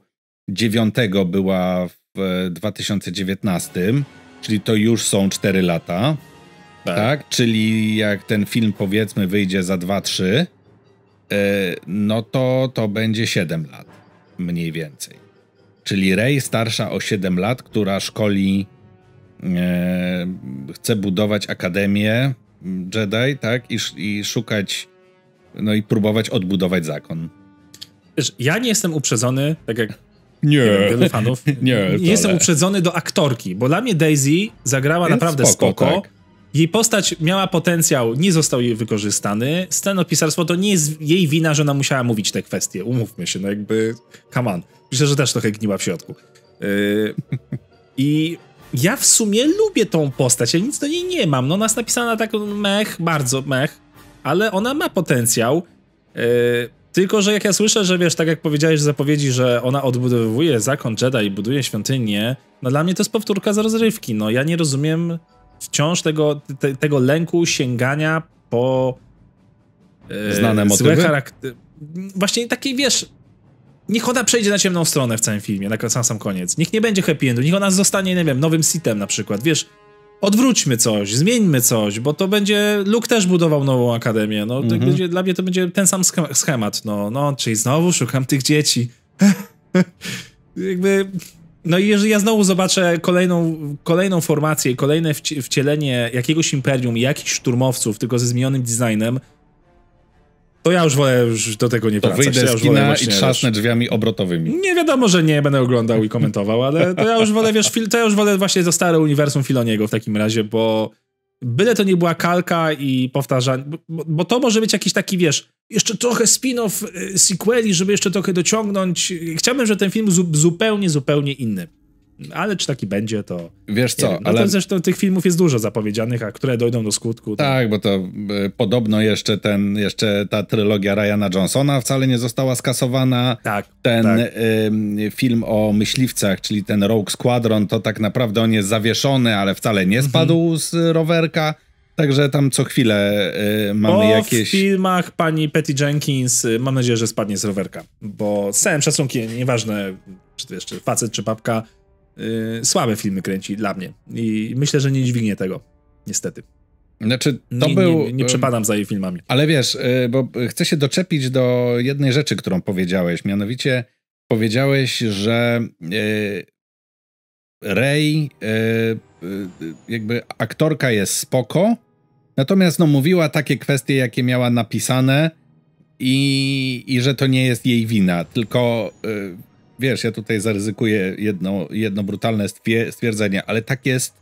dziewiątego była w 2019, czyli to już są 4 lata. Tak. tak? Czyli jak ten film powiedzmy wyjdzie za 2-3, e, no to to będzie 7 lat mniej więcej. Czyli Rey starsza o 7 lat, która szkoli e, chce budować akademię Jedi, tak? I, I szukać, no i próbować odbudować zakon. Wiesz, ja nie jestem uprzedzony, tak jak nie. wielu fanów. Nie, nie jestem uprzedzony do aktorki, bo dla mnie Daisy zagrała Jest naprawdę spoko. spoko. Tak. Jej postać miała potencjał, nie został jej wykorzystany. Scenopisarstwo to nie jest jej wina, że ona musiała mówić te kwestie. Umówmy się, no jakby, come on. Myślę, że też trochę gniła w środku. Yy, I ja w sumie lubię tą postać, ja nic do niej nie mam. No ona jest napisana tak mech, bardzo mech, ale ona ma potencjał. Yy, tylko, że jak ja słyszę, że wiesz, tak jak powiedziałeś w zapowiedzi, że ona odbudowuje zakon Jedi i buduje świątynię, no dla mnie to jest powtórka z rozrywki. No ja nie rozumiem wciąż tego, te, tego lęku sięgania po e, znane motywy. charaktery. Właśnie takiej, wiesz, niech ona przejdzie na ciemną stronę w całym filmie, na sam sam koniec. Niech nie będzie happy endu, niech ona zostanie, nie wiem, nowym sitem na przykład, wiesz, odwróćmy coś, zmieńmy coś, bo to będzie, Luke też budował nową akademię, no, mhm. będzie, dla mnie to będzie ten sam schemat, no, no, czyli znowu szukam tych dzieci. Jakby no i jeżeli ja znowu zobaczę kolejną, kolejną formację, kolejne wcielenie jakiegoś imperium, jakichś szturmowców, tylko ze zmienionym designem, to ja już wolę już do tego nie to wracać. wyjdę ja z kina i trzasnę drzwiami obrotowymi. Nie wiadomo, że nie będę oglądał i komentował, ale to ja już wolę, wiesz, to ja już wolę właśnie to stare uniwersum Filoniego w takim razie, bo byle to nie była kalka i powtarzanie, bo, bo, to może być jakiś taki, wiesz, jeszcze trochę spin-off y, sequeli, żeby jeszcze trochę dociągnąć. Chciałbym, że ten film zupełnie, zupełnie inny. Ale czy taki będzie, to. Wiesz co, no ale. To zresztą tych filmów jest dużo zapowiedzianych, a które dojdą do skutku. To... Tak, bo to y, podobno jeszcze ten, jeszcze ta trylogia Ryana Johnsona wcale nie została skasowana. Tak. Ten tak. Y, film o myśliwcach, czyli ten Rogue Squadron, to tak naprawdę on jest zawieszony, ale wcale nie spadł mhm. z rowerka. Także tam co chwilę y, mamy bo jakieś. w filmach pani Patty Jenkins y, mam nadzieję, że spadnie z rowerka. Bo z całym szacunkiem, nieważne, czy to jeszcze facet, czy babka, y, słabe filmy kręci dla mnie. I myślę, że nie dźwignie tego. Niestety. Znaczy, to nie, był. Nie, nie, przepadam za jej filmami. Ale wiesz, y, bo chcę się doczepić do jednej rzeczy, którą powiedziałeś. Mianowicie powiedziałeś, że y, Ray, jakby aktorka jest spoko, Natomiast no, mówiła takie kwestie, jakie miała napisane i, i że to nie jest jej wina, tylko wiesz, ja tutaj zaryzykuję jedno, jedno brutalne stwierdzenie, ale tak jest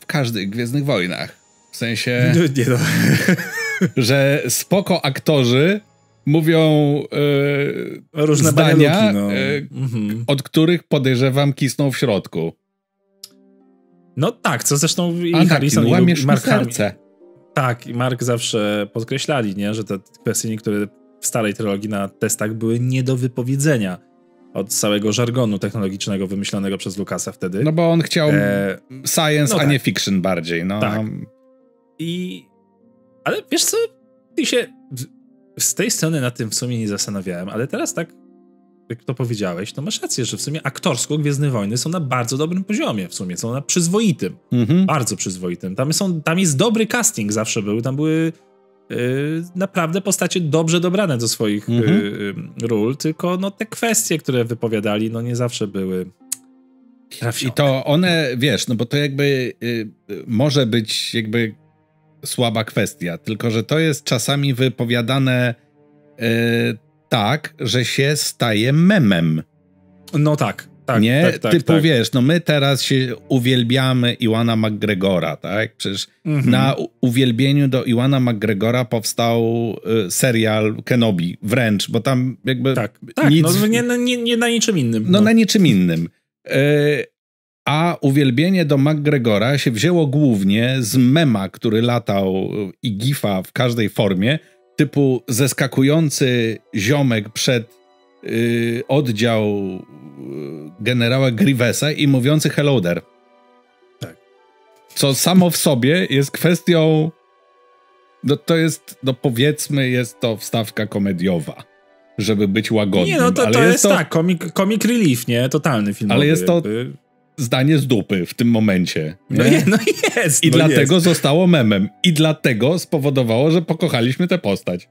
w każdych Gwiezdnych Wojnach. W sensie, nie no. że spoko aktorzy mówią yy, różne zdania, no. yy, mhm. od których podejrzewam kisną w środku. No tak, co zresztą i Anakin, Harrison i Mark serce. Tak, i Mark zawsze podkreślali, nie, że te kwestie niektóre w starej trylogii na testach były nie do wypowiedzenia od całego żargonu technologicznego wymyślonego przez Lucasa wtedy. No bo on chciał e... science, no a tak. nie fiction bardziej, no. Tak. I... Ale wiesz co, ty się z tej strony na tym w sumie nie zastanawiałem, ale teraz tak jak to powiedziałeś, to masz rację, że w sumie aktorsko Gwiezdne Wojny są na bardzo dobrym poziomie w sumie, są na przyzwoitym, mhm. bardzo przyzwoitym. Tam, są, tam jest dobry casting zawsze był, tam były naprawdę postacie dobrze dobrane do swoich mhm. yy, ról, tylko no te kwestie, które wypowiadali, no nie zawsze były trafione. I to one, wiesz, no bo to jakby yy, może być jakby słaba kwestia, tylko że to jest czasami wypowiadane y, tak, że się staje memem. No tak. Tak, nie? Tak, tak, Typu tak. wiesz, no my teraz się uwielbiamy Iwana McGregora, tak? Przecież mhm. na uwielbieniu do Iwana McGregora powstał y, serial Kenobi, wręcz, bo tam jakby tak, tak nic... no nie, nie, nie na niczym innym. No, no. na niczym innym. Y, a uwielbienie do McGregora się wzięło głównie z mema, który latał i gifa w każdej formie, typu zeskakujący ziomek przed yy, oddział yy, generała Grivesa i mówiący hello there. Tak. Co samo w sobie jest kwestią no to jest, no powiedzmy, jest to wstawka komediowa, żeby być łagodnym. Nie, no to, to jest, jest to, tak, comic, comic relief, nie? Totalny film. Ale jest to jakby zdanie z dupy w tym momencie. No nie? No, no jest. I no dlatego jest. zostało memem. I dlatego spowodowało, że pokochaliśmy tę postać.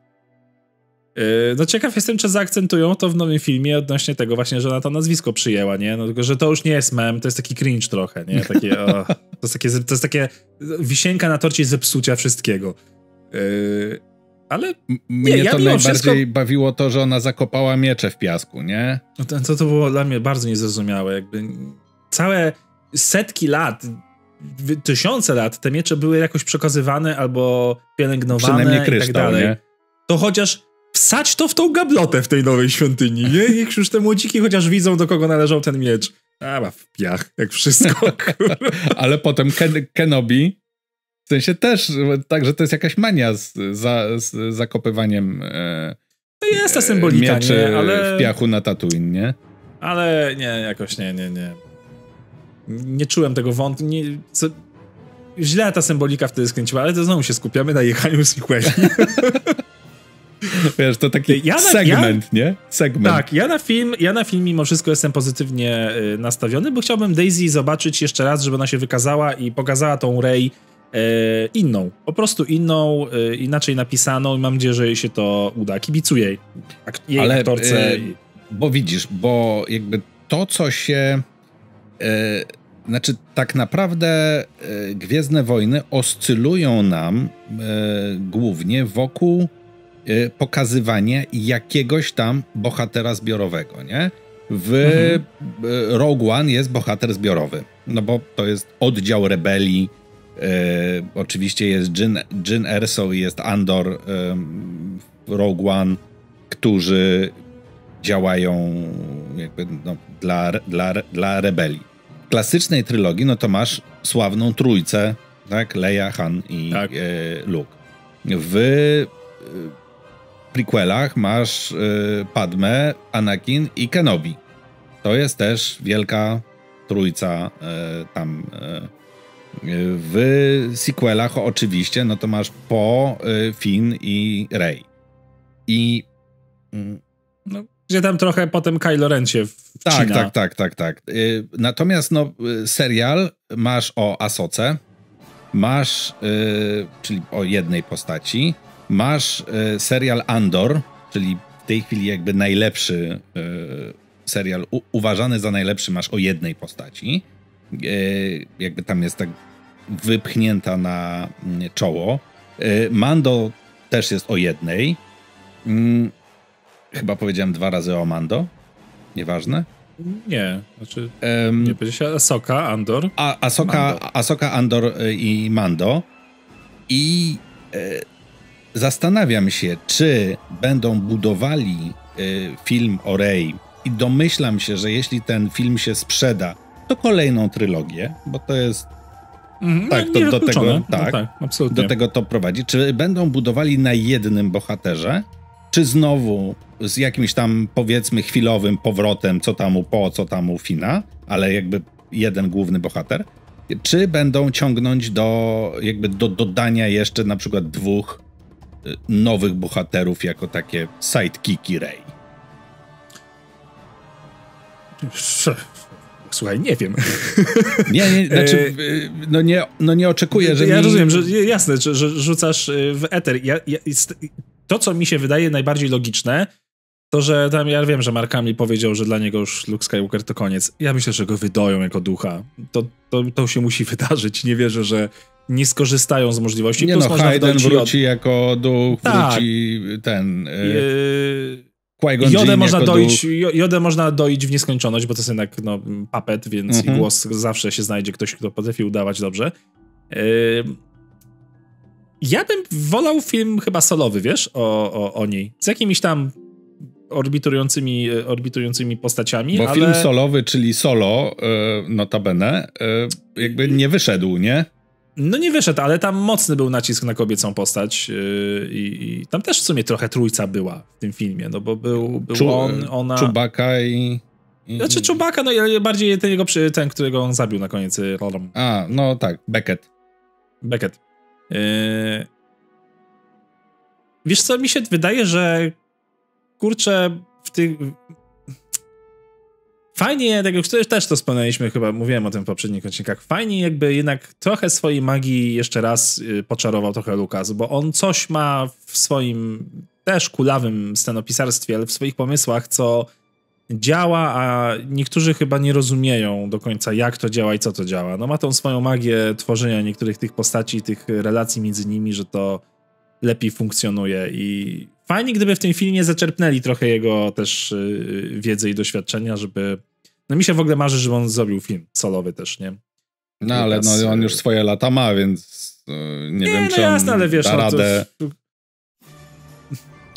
No ciekaw jestem, czy zaakcentują to w nowym filmie odnośnie tego właśnie, że ona to nazwisko przyjęła, nie? No tylko, że to już nie jest mem, to jest taki cringe trochę, nie? Takie, o, to, jest takie, to jest takie wisienka na torcie zepsucia wszystkiego. Yy, ale mnie nie, ja to najbardziej wszystko... bawiło to, że ona zakopała miecze w piasku, nie? No to, to, to było dla mnie bardzo niezrozumiałe. Jakby całe setki lat, tysiące lat te miecze były jakoś przekazywane albo pielęgnowane i tak dalej. Nie? To chociaż wsać to w tą gablotę w tej nowej świątyni, nie? Niech już te młodziki chociaż widzą, do kogo należał ten miecz. A, w piach, jak wszystko. Ale potem Ken Kenobi w sensie też, także to jest jakaś mania z, za, z zakopywaniem e, to jest ta symbolika, mieczy nie? Ale... w piachu na Tatooine, nie? Ale nie, jakoś nie, nie, nie. Nie czułem tego wątku. Nie, co... Źle ta symbolika wtedy skręciła, ale to znowu się skupiamy na jechaniu z sequeli. Wiesz, to taki ja na, segment, ja, nie? Segment. Tak, ja na film, ja na film mimo wszystko jestem pozytywnie y, nastawiony, bo chciałbym Daisy zobaczyć jeszcze raz, żeby ona się wykazała i pokazała tą Rey e, inną, po prostu inną, e, inaczej napisaną i mam nadzieję, że jej się to uda. Kibicuję jej, ak jej Ale, aktorce. E, bo widzisz, bo jakby to, co się... Znaczy, tak naprawdę Gwiezdne Wojny oscylują nam e, głównie wokół pokazywania jakiegoś tam bohatera zbiorowego, nie? W mhm. Rogue One jest bohater zbiorowy, no bo to jest oddział rebelii, E, oczywiście jest Jin, Jin Erso i jest Andor e, w Rogue One, którzy działają jakby no, dla, dla, dla rebelii. W klasycznej trylogii no to masz sławną trójcę, tak? Leia, Han i tak. e, Luke. W prequelach masz e, Padmę, Anakin i Kenobi. To jest też wielka trójca e, tam w sequelach oczywiście, no to masz Po, y, Finn i Rey. I... Mm, no, gdzie tam trochę potem Kylo Ren się wcina. Tak, tak, tak, tak, tak. Y, natomiast no, y, serial masz o Asoce, masz, czyli o jednej postaci, masz serial Andor, czyli w tej chwili jakby najlepszy serial, uważany za najlepszy masz o jednej postaci. Jakby tam jest tak wypchnięta na mm, czoło. Mando też jest o jednej. Mm, chyba powiedziałem dwa razy o Mando. Nieważne. Nie, znaczy um, nie powiedziałeś Asoka, Andor. A, Asoka, Mando. Asoka, Andor i Mando. I e, zastanawiam się, czy będą budowali e, film o Rey i domyślam się, że jeśli ten film się sprzeda, to kolejną trylogię, bo to jest Mhm, tak, no, to, do tego, no tak, tak, absolutnie. do tego to prowadzi. Czy będą budowali na jednym bohaterze, czy znowu z jakimś tam powiedzmy chwilowym powrotem, co tam u po, co tam u Fina, ale jakby jeden główny bohater, czy będą ciągnąć do jakby do dodania jeszcze na przykład dwóch y, nowych bohaterów jako takie sidekicki Rey? Słuchaj, nie wiem. Nie, nie, znaczy, e, no nie, no nie oczekuję, że. Ja mi... rozumiem, że jasne, że, że rzucasz e, w eter. Ja, ja, to, co mi się wydaje najbardziej logiczne, to, że tam ja wiem, że Markami powiedział, że dla niego już Luke Skywalker to koniec. Ja myślę, że go wydoją jako ducha. To, to, to się musi wydarzyć. Nie wierzę, że nie skorzystają z możliwości. Nie Plus no, Hayden wróci od... jako duch, tak. wróci ten... Yy... Jodę można, doić, jodę można doić w nieskończoność, bo to jest jednak no, papet, więc mhm. głos zawsze się znajdzie ktoś, kto potrafi udawać dobrze. Yy, ja bym wolał film chyba solowy, wiesz, o, o, o niej. Z jakimiś tam orbitującymi, orbitującymi postaciami, Bo ale... film solowy, czyli solo, yy, notabene, yy, jakby nie wyszedł, nie? No nie wyszedł, ale tam mocny był nacisk na kobiecą postać yy, i, tam też w sumie trochę trójca była w tym filmie, no bo był, był Czu, on, ona... Czubaka i... i... Znaczy Czubaka, no bardziej ten jego, ten, którego on zabił na koniec y, rolą. A, no tak, Beckett. Beckett. Yy... Wiesz co, mi się wydaje, że kurczę, w tych Fajnie, tak jak też to wspomnieliśmy, chyba mówiłem o tym w poprzednich odcinkach, fajnie jakby jednak trochę swojej magii jeszcze raz y, poczarował trochę Lukas, bo on coś ma w swoim też kulawym scenopisarstwie, ale w swoich pomysłach, co działa, a niektórzy chyba nie rozumieją do końca, jak to działa i co to działa. No ma tą swoją magię tworzenia niektórych tych postaci, tych relacji między nimi, że to lepiej funkcjonuje i fajnie, gdyby w tym filmie zaczerpnęli trochę jego też yy, wiedzy i doświadczenia, żeby... No mi się w ogóle marzy, żeby on zrobił film solowy też, nie? No ale no, on już swoje lata ma, więc yy, nie, nie, wiem, no czy jasne, ale wiesz, da no, radę... To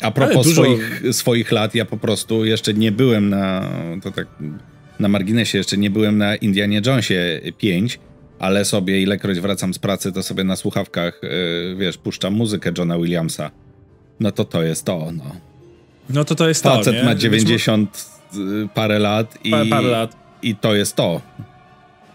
a propos dużo... swoich, swoich lat, ja po prostu jeszcze nie byłem na, to tak na marginesie, jeszcze nie byłem na Indianie Jonesie 5, ale sobie ilekroć wracam z pracy, to sobie na słuchawkach, wiesz, puszczam muzykę Johna Williamsa. No to to jest to, no. No to to jest Facet to, Facet ma 90 y, parę lat i, parę lat i to jest to.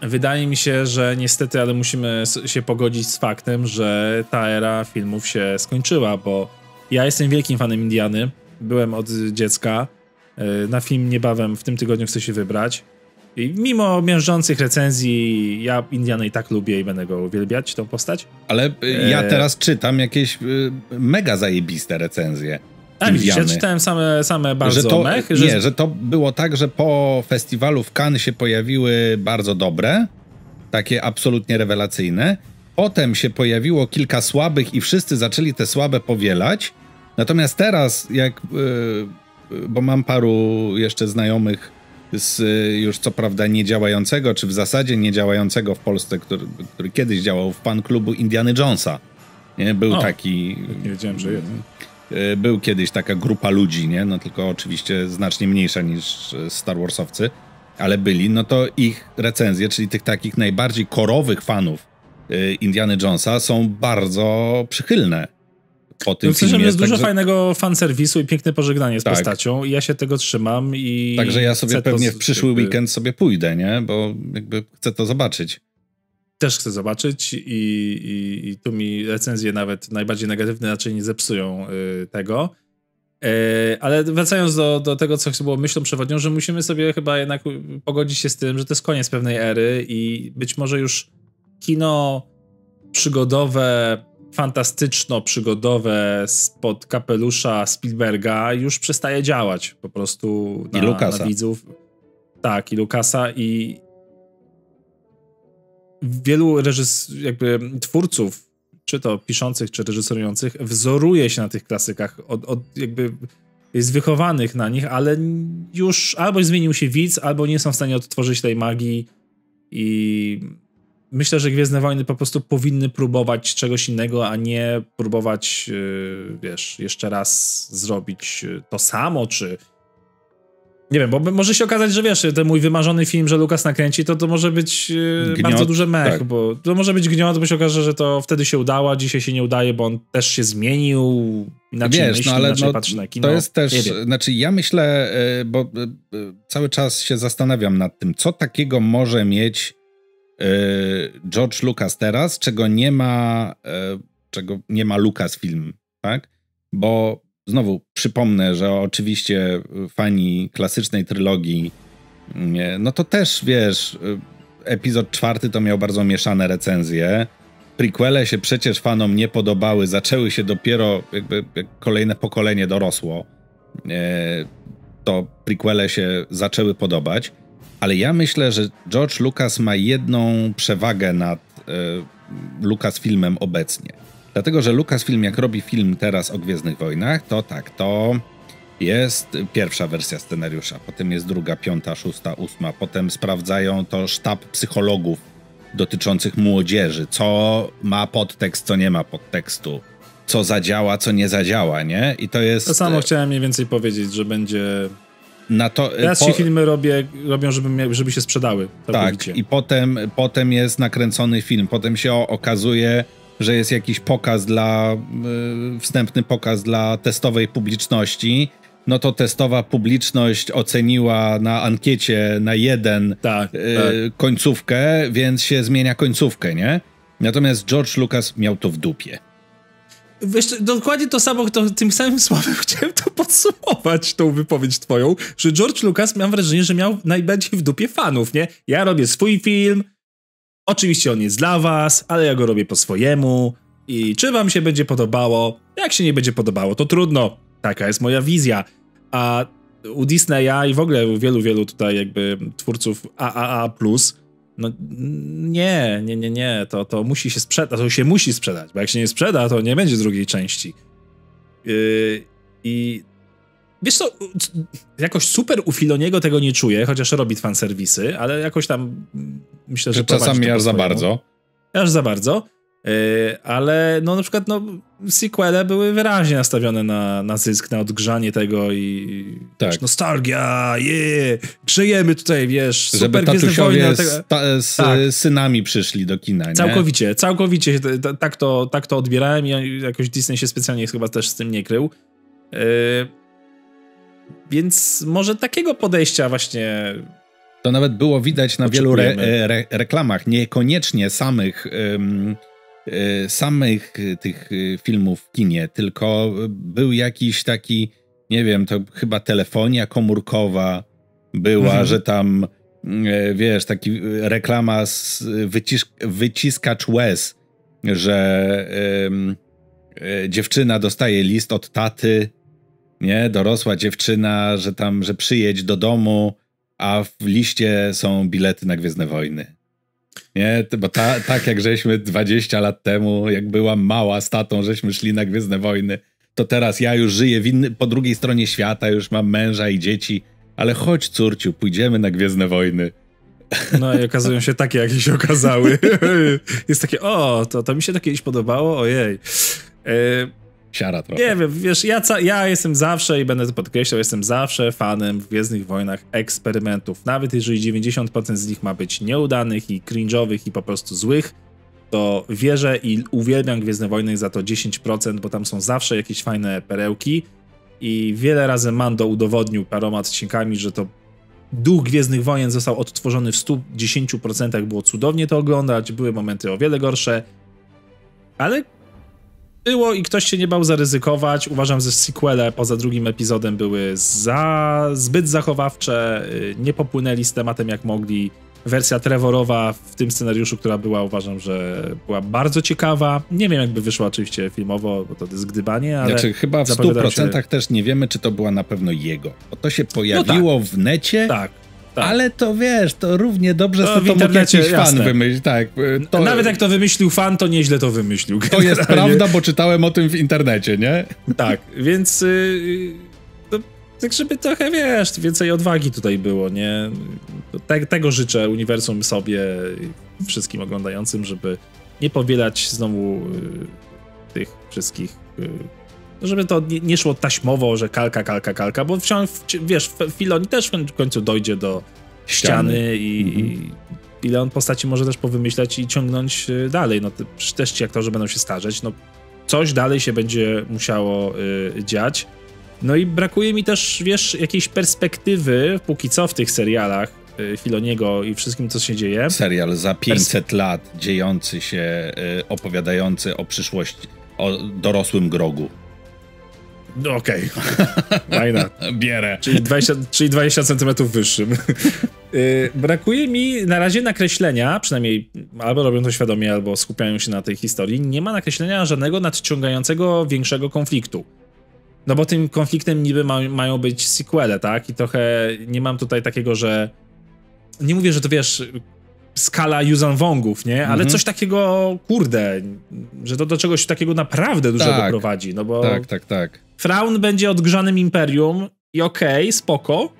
Wydaje mi się, że niestety, ale musimy się pogodzić z faktem, że ta era filmów się skończyła, bo ja jestem wielkim fanem Indiany. Byłem od dziecka. E, na film niebawem w tym tygodniu chcę się wybrać. I mimo miażdżących recenzji, ja Indianę i tak lubię i będę go uwielbiać, tą postać. Ale e, ja teraz czytam jakieś e, mega zajebiste recenzje. A widzisz, ja czytałem same, same bardzo że to, mech. Że... Nie, że to było tak, że po festiwalu w Cannes się pojawiły bardzo dobre, takie absolutnie rewelacyjne, Potem się pojawiło kilka słabych i wszyscy zaczęli te słabe powielać. Natomiast teraz, jak. Yy, bo mam paru jeszcze znajomych z już co prawda niedziałającego, czy w zasadzie niedziałającego w Polsce, który, który kiedyś działał w pan klubu Indiany Jonesa. Nie? Był o, taki. Nie wiedziałem, że jest. Y, był kiedyś taka grupa ludzi, nie? No tylko oczywiście znacznie mniejsza niż Star Warsowcy, ale byli. No to ich recenzje, czyli tych takich najbardziej korowych fanów Y, Indiana Jonesa są bardzo przychylne po tym w filmie. jest dużo także... fajnego fanserwisu i piękne pożegnanie z tak. postacią i ja się tego trzymam i... Także ja sobie pewnie w przyszły jakby... weekend sobie pójdę, nie? Bo jakby chcę to zobaczyć. Też chcę zobaczyć i, i, i tu mi recenzje nawet najbardziej negatywne raczej nie zepsują y, tego. E, ale wracając do, do tego, co było myślą przewodnią, że musimy sobie chyba jednak pogodzić się z tym, że to jest koniec pewnej ery i być może już kino przygodowe, fantastyczno-przygodowe spod kapelusza Spielberga już przestaje działać po prostu na, I Lukasa. na widzów. Tak, i Lukasa i wielu reżys, jakby twórców, czy to piszących, czy reżyserujących, wzoruje się na tych klasykach, od, od jakby jest wychowanych na nich, ale już albo zmienił się widz, albo nie są w stanie odtworzyć tej magii i myślę, że Gwiezdne Wojny po prostu powinny próbować czegoś innego, a nie próbować, yy, wiesz, jeszcze raz zrobić yy, to samo, czy nie wiem, bo może się okazać, że wiesz, ten mój wymarzony film, że Lukas nakręci, to to może być yy, bardzo duże mech, tak. bo to może być gniot, bo się okaże, że to wtedy się udało, a dzisiaj się nie udaje, bo on też się zmienił, inaczej wiesz, myśli, no, ale inaczej no, patrzy na kino. To jest też, znaczy ja myślę, bo cały czas się zastanawiam nad tym, co takiego może mieć Y, George Lucas teraz, czego nie ma, y, czego nie ma Lucasfilm, tak? Bo znowu przypomnę, że oczywiście fani klasycznej trylogii, no to też wiesz, y, epizod czwarty to miał bardzo mieszane recenzje. Prequele się przecież fanom nie podobały, zaczęły się dopiero jakby jak kolejne pokolenie dorosło. To prequele się zaczęły podobać. Ale ja myślę, że George Lucas ma jedną przewagę nad y, Lucasfilmem obecnie. Dlatego, że Lucasfilm, jak robi film teraz o Gwiezdnych Wojnach, to tak, to jest pierwsza wersja scenariusza, potem jest druga, piąta, szósta, ósma, potem sprawdzają to sztab psychologów dotyczących młodzieży, co ma podtekst, co nie ma podtekstu, co zadziała, co nie zadziała, nie? I to jest... To samo chciałem mniej więcej powiedzieć, że będzie na to, Teraz po... się filmy robię, robią, żeby, żeby się sprzedały. Tak, i potem, potem jest nakręcony film. Potem się okazuje, że jest jakiś pokaz dla, yy, wstępny pokaz dla testowej publiczności. No to testowa publiczność oceniła na ankiecie na jeden tak, yy, tak. końcówkę, więc się zmienia końcówkę, nie? Natomiast George Lucas miał to w dupie. Wiesz, dokładnie to samo, to, tym samym słowem chciałem to podsumować, tą wypowiedź twoją, że George Lucas, mam wrażenie, że miał najbardziej w dupie fanów, nie? Ja robię swój film, oczywiście on jest dla was, ale ja go robię po swojemu i czy wam się będzie podobało? Jak się nie będzie podobało, to trudno. taka jest moja wizja. A u Disneya i w ogóle u wielu, wielu tutaj jakby twórców AAA+, no nie, nie, nie, nie, to, to musi się sprzedać, to się musi sprzedać, bo jak się nie sprzeda, to nie będzie drugiej części. Yy, I wiesz co, jakoś super u Filoniego tego nie czuję, chociaż robi fanserwisy, ale jakoś tam myślę, że... Czasami aż za bardzo. Aż za bardzo. Yy, ale no na przykład no, sequele były wyraźnie nastawione na, na zysk, na odgrzanie tego i tak. wiesz, nostalgia, yeah, grzejemy tutaj, wiesz, super Żeby tatusiowie z, ta, z tak. synami przyszli do kina, nie? Całkowicie, całkowicie tak to, tak to odbierałem i jakoś Disney się specjalnie chyba też z tym nie krył. Yy, więc może takiego podejścia właśnie to nawet było widać na wielu re, re, reklamach, niekoniecznie samych samych tych y, filmów w kinie, tylko był jakiś taki, nie wiem, to chyba telefonia komórkowa była, mhm. że tam y, wiesz, taki reklama z wycisk wyciskacz łez, że y, dziewczyna dostaje list od taty, nie, dorosła dziewczyna, że tam, że przyjedź do domu, a w liście są bilety na Gwiezdne Wojny. Nie, bo ta, tak jak żeśmy 20 lat temu, jak byłam mała z tatą, żeśmy szli na Gwiezdne Wojny, to teraz ja już żyję inny, po drugiej stronie świata, już mam męża i dzieci, ale chodź córciu, pójdziemy na Gwiezdne Wojny. No i okazują się takie, jakie się okazały. Jest takie, o, to, to mi się to kiedyś podobało, ojej. E siara trochę. Nie wiem, wiesz, ja, ja jestem zawsze i będę to podkreślał, jestem zawsze fanem w Gwiezdnych Wojnach eksperymentów. Nawet jeżeli 90% z nich ma być nieudanych i cringe'owych i po prostu złych, to wierzę i uwielbiam Gwiezdne Wojny za to 10%, bo tam są zawsze jakieś fajne perełki i wiele razy Mando udowodnił paroma odcinkami, że to duch Gwiezdnych Wojen został odtworzony w 110%, było cudownie to oglądać, były momenty o wiele gorsze, ale było i ktoś się nie bał zaryzykować. Uważam, że sequele poza drugim epizodem były za zbyt zachowawcze, y, nie popłynęli z tematem jak mogli. Wersja Trevorowa w tym scenariuszu, która była, uważam, że była bardzo ciekawa. Nie wiem, jakby wyszła oczywiście filmowo, bo to jest gdybanie, ale... Znaczy, chyba w 100% się... też nie wiemy, czy to była na pewno jego. Bo to się pojawiło no tak. w necie. Tak. Tak. Ale to wiesz, to równie dobrze to, to mógł jakiś fan wymyślić. Tak, to, Nawet jak to wymyślił fan, to nieźle to wymyślił. To jest prawda, bo czytałem o tym w internecie, nie? Tak, więc yy, to, tak żeby trochę, wiesz, więcej odwagi tutaj było, nie? Te, tego życzę uniwersum sobie wszystkim oglądającym, żeby nie powielać znowu yy, tych wszystkich yy, żeby to nie, szło taśmowo, że kalka, kalka, kalka, bo wciąż, wiesz, Filoni też w końcu dojdzie do ściany, ściany. i, mhm. ile on postaci może też powymyślać i ciągnąć y, dalej. No też ci aktorzy będą się starzeć, no coś dalej się będzie musiało y, dziać. No i brakuje mi też, wiesz, jakiejś perspektywy, póki co w tych serialach y, Filoniego i wszystkim, co się dzieje. Serial za 500 Pers lat dziejący się, y, opowiadający o przyszłości, o dorosłym grogu. No okej. Okay. Bierę. Czyli 20, czyli 20 centymetrów wyższym. Yy, brakuje mi na razie nakreślenia, przynajmniej albo robią to świadomie, albo skupiają się na tej historii. Nie ma nakreślenia żadnego nadciągającego większego konfliktu. No bo tym konfliktem niby ma, mają być sequele, tak? I trochę nie mam tutaj takiego, że. Nie mówię, że to wiesz, skala Yuzan Wongów, nie? Ale mhm. coś takiego, kurde, że to do czegoś takiego naprawdę dużego tak, prowadzi, no bo... Tak, tak, tak. Fraun będzie odgrzanym imperium i okej, okay, spoko,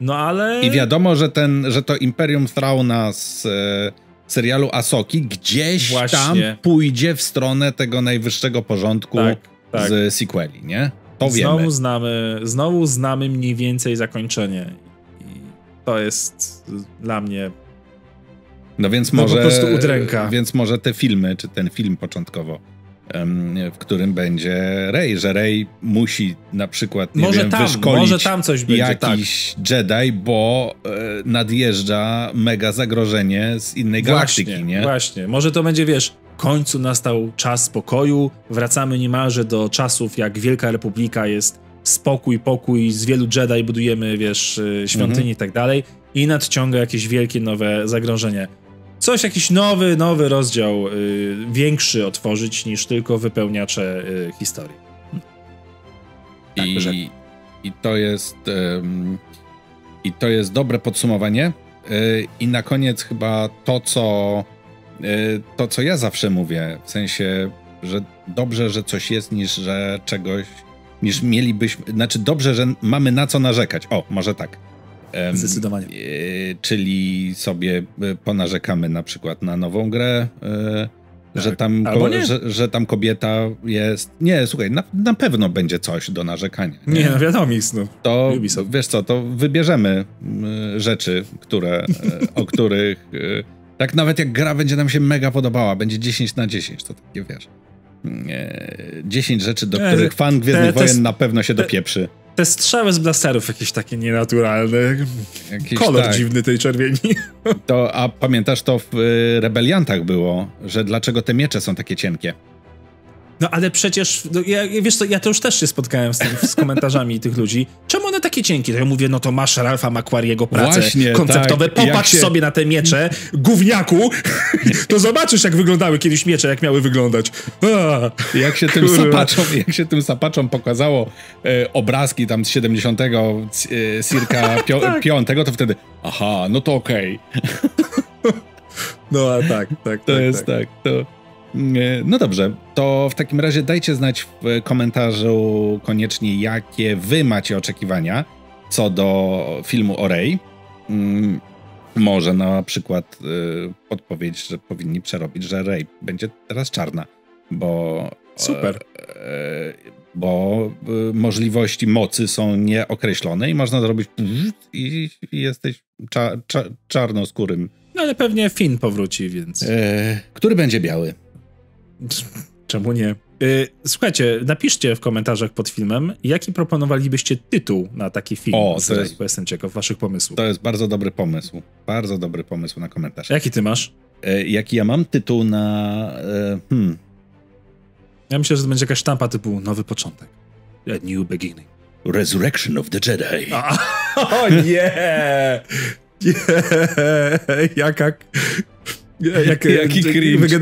no ale... I wiadomo, że, ten, że to imperium Frauna z e, serialu Asoki gdzieś Właśnie. tam pójdzie w stronę tego najwyższego porządku tak, tak. z sequeli, nie? To znowu wiemy. Znamy, znowu znamy mniej więcej zakończenie. I to jest dla mnie no więc no może. po prostu udręka. Więc może te filmy, czy ten film początkowo, w którym będzie Rey, że Rey musi na przykład nie może wiem, tam, wyszkolić może tam coś będzie, jakiś tak. Jedi, bo e, nadjeżdża mega zagrożenie z innej właśnie, galaktyki, nie? Właśnie, może to będzie, wiesz, w końcu nastał czas spokoju, wracamy niemalże do czasów, jak Wielka Republika jest spokój, pokój, z wielu Jedi budujemy, wiesz, e, świątyni mhm. i tak dalej i nadciąga jakieś wielkie nowe zagrożenie coś, jakiś nowy, nowy rozdział y, większy otworzyć niż tylko wypełniacze y, historii. Tak, I, że... I to jest i to jest dobre podsumowanie. Y, I na koniec chyba to, co y, to, co ja zawsze mówię, w sensie, że dobrze, że coś jest, niż że czegoś, niż mielibyśmy, znaczy dobrze, że mamy na co narzekać. O, może tak. Zdecydowanie. Czyli sobie ponarzekamy na przykład na nową grę, tak. że, tam że, że, tam kobieta jest. Nie, słuchaj, na, na pewno będzie coś do narzekania. Nie, nie no wiadomo, no. To wiesz co, to wybierzemy rzeczy, które, e, o których. E, tak nawet jak gra będzie nam się mega podobała, będzie 10 na 10, to takie wiesz. 10 rzeczy, do których fan Gwiezdnych te, te, Wojen na pewno się te, dopieprzy. Te strzały z blasterów jakieś takie nienaturalne. Jakiś, Kolor tak. dziwny tej czerwieni. To, a pamiętasz to w y, Rebeliantach było, że dlaczego te miecze są takie cienkie? No ale przecież, no, ja, wiesz co, ja to już też się spotkałem z, tym, z komentarzami tych ludzi. Czemu one takie cienkie? To ja mówię, no to masz Ralfa Macquariego pracę Właśnie, konceptowe, tak. popatrz się... sobie na te miecze, gówniaku, to zobaczysz jak wyglądały kiedyś miecze, jak miały wyglądać. A, jak się tym sapaczom, jak się tym sapaczom pokazało e, obrazki tam z 70 e, circa pio, tak. 5, to wtedy, aha, no to okej. Okay. No a tak, tak. To tak, jest tak, tak to... No dobrze, to w takim razie dajcie znać w komentarzu koniecznie, jakie wy macie oczekiwania co do filmu o Rey. Mm, może na przykład y, podpowiedź, że powinni przerobić, że Rey będzie teraz czarna, bo. Super. E, bo y, możliwości mocy są nieokreślone i można zrobić i, jesteś cza, cza, czarnoskórym. No ale pewnie Finn powróci, więc. E, który będzie biały? Czemu nie? Y, słuchajcie, napiszcie w komentarzach pod filmem, jaki proponowalibyście tytuł na taki film. O, to jest, jestem ciekaw waszych pomysłów. To jest bardzo dobry pomysł. Bardzo dobry pomysł na komentarz. Jaki ty masz? E, jaki ja mam tytuł na... E, hmm. Ja myślę, że to będzie jakaś sztampa typu Nowy Początek. A new Beginning. Resurrection of the Jedi. o nie! Nie! Jaka... Jak, Jaki cringe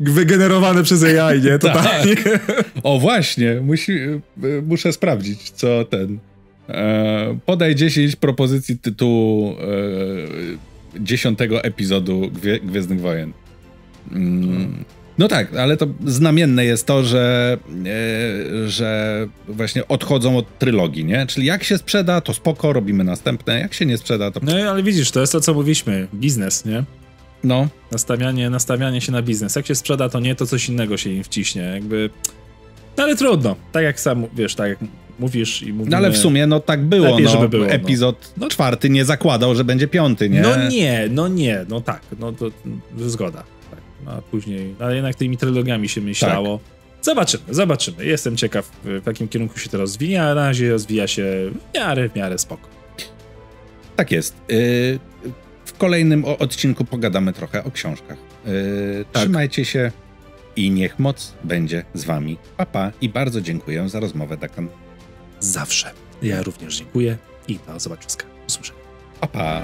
wygenerowane przez AI, nie? Totalnie. Tak. O właśnie, musi, muszę sprawdzić, co ten... E, podaj 10 propozycji tytułu e, 10 epizodu Gwie, Gwiezdnych Wojen. Mm. No tak, ale to znamienne jest to, że, e, że właśnie odchodzą od trylogii, nie? Czyli jak się sprzeda, to spoko, robimy następne, jak się nie sprzeda, to... No ale widzisz, to jest to, co mówiliśmy, biznes, nie? No. Nastawianie, nastawianie się na biznes. Jak się sprzeda, to nie, to coś innego się im wciśnie. Jakby. No ale trudno. Tak jak sam wiesz, tak jak mówisz i mówisz. No ale w sumie no tak było. Lepiej, no, żeby było no. Epizod no. czwarty nie zakładał, że będzie piąty, nie? No nie, no nie, no tak. No to, to zgoda. Tak. No, a później, ale jednak tymi trylogiami się myślało. Tak. Zobaczymy, zobaczymy. Jestem ciekaw, w jakim kierunku się to rozwinie, a na razie rozwija się w miarę, w miarę spoko. Tak jest. Yy, kolejnym odcinku pogadamy trochę o książkach. Yy, tak. Trzymajcie się i niech moc będzie z wami. Papa i bardzo dziękuję za rozmowę, Dakan. Zawsze. Ja również dziękuję i do zobaczenia. Usłyszenia. Papa.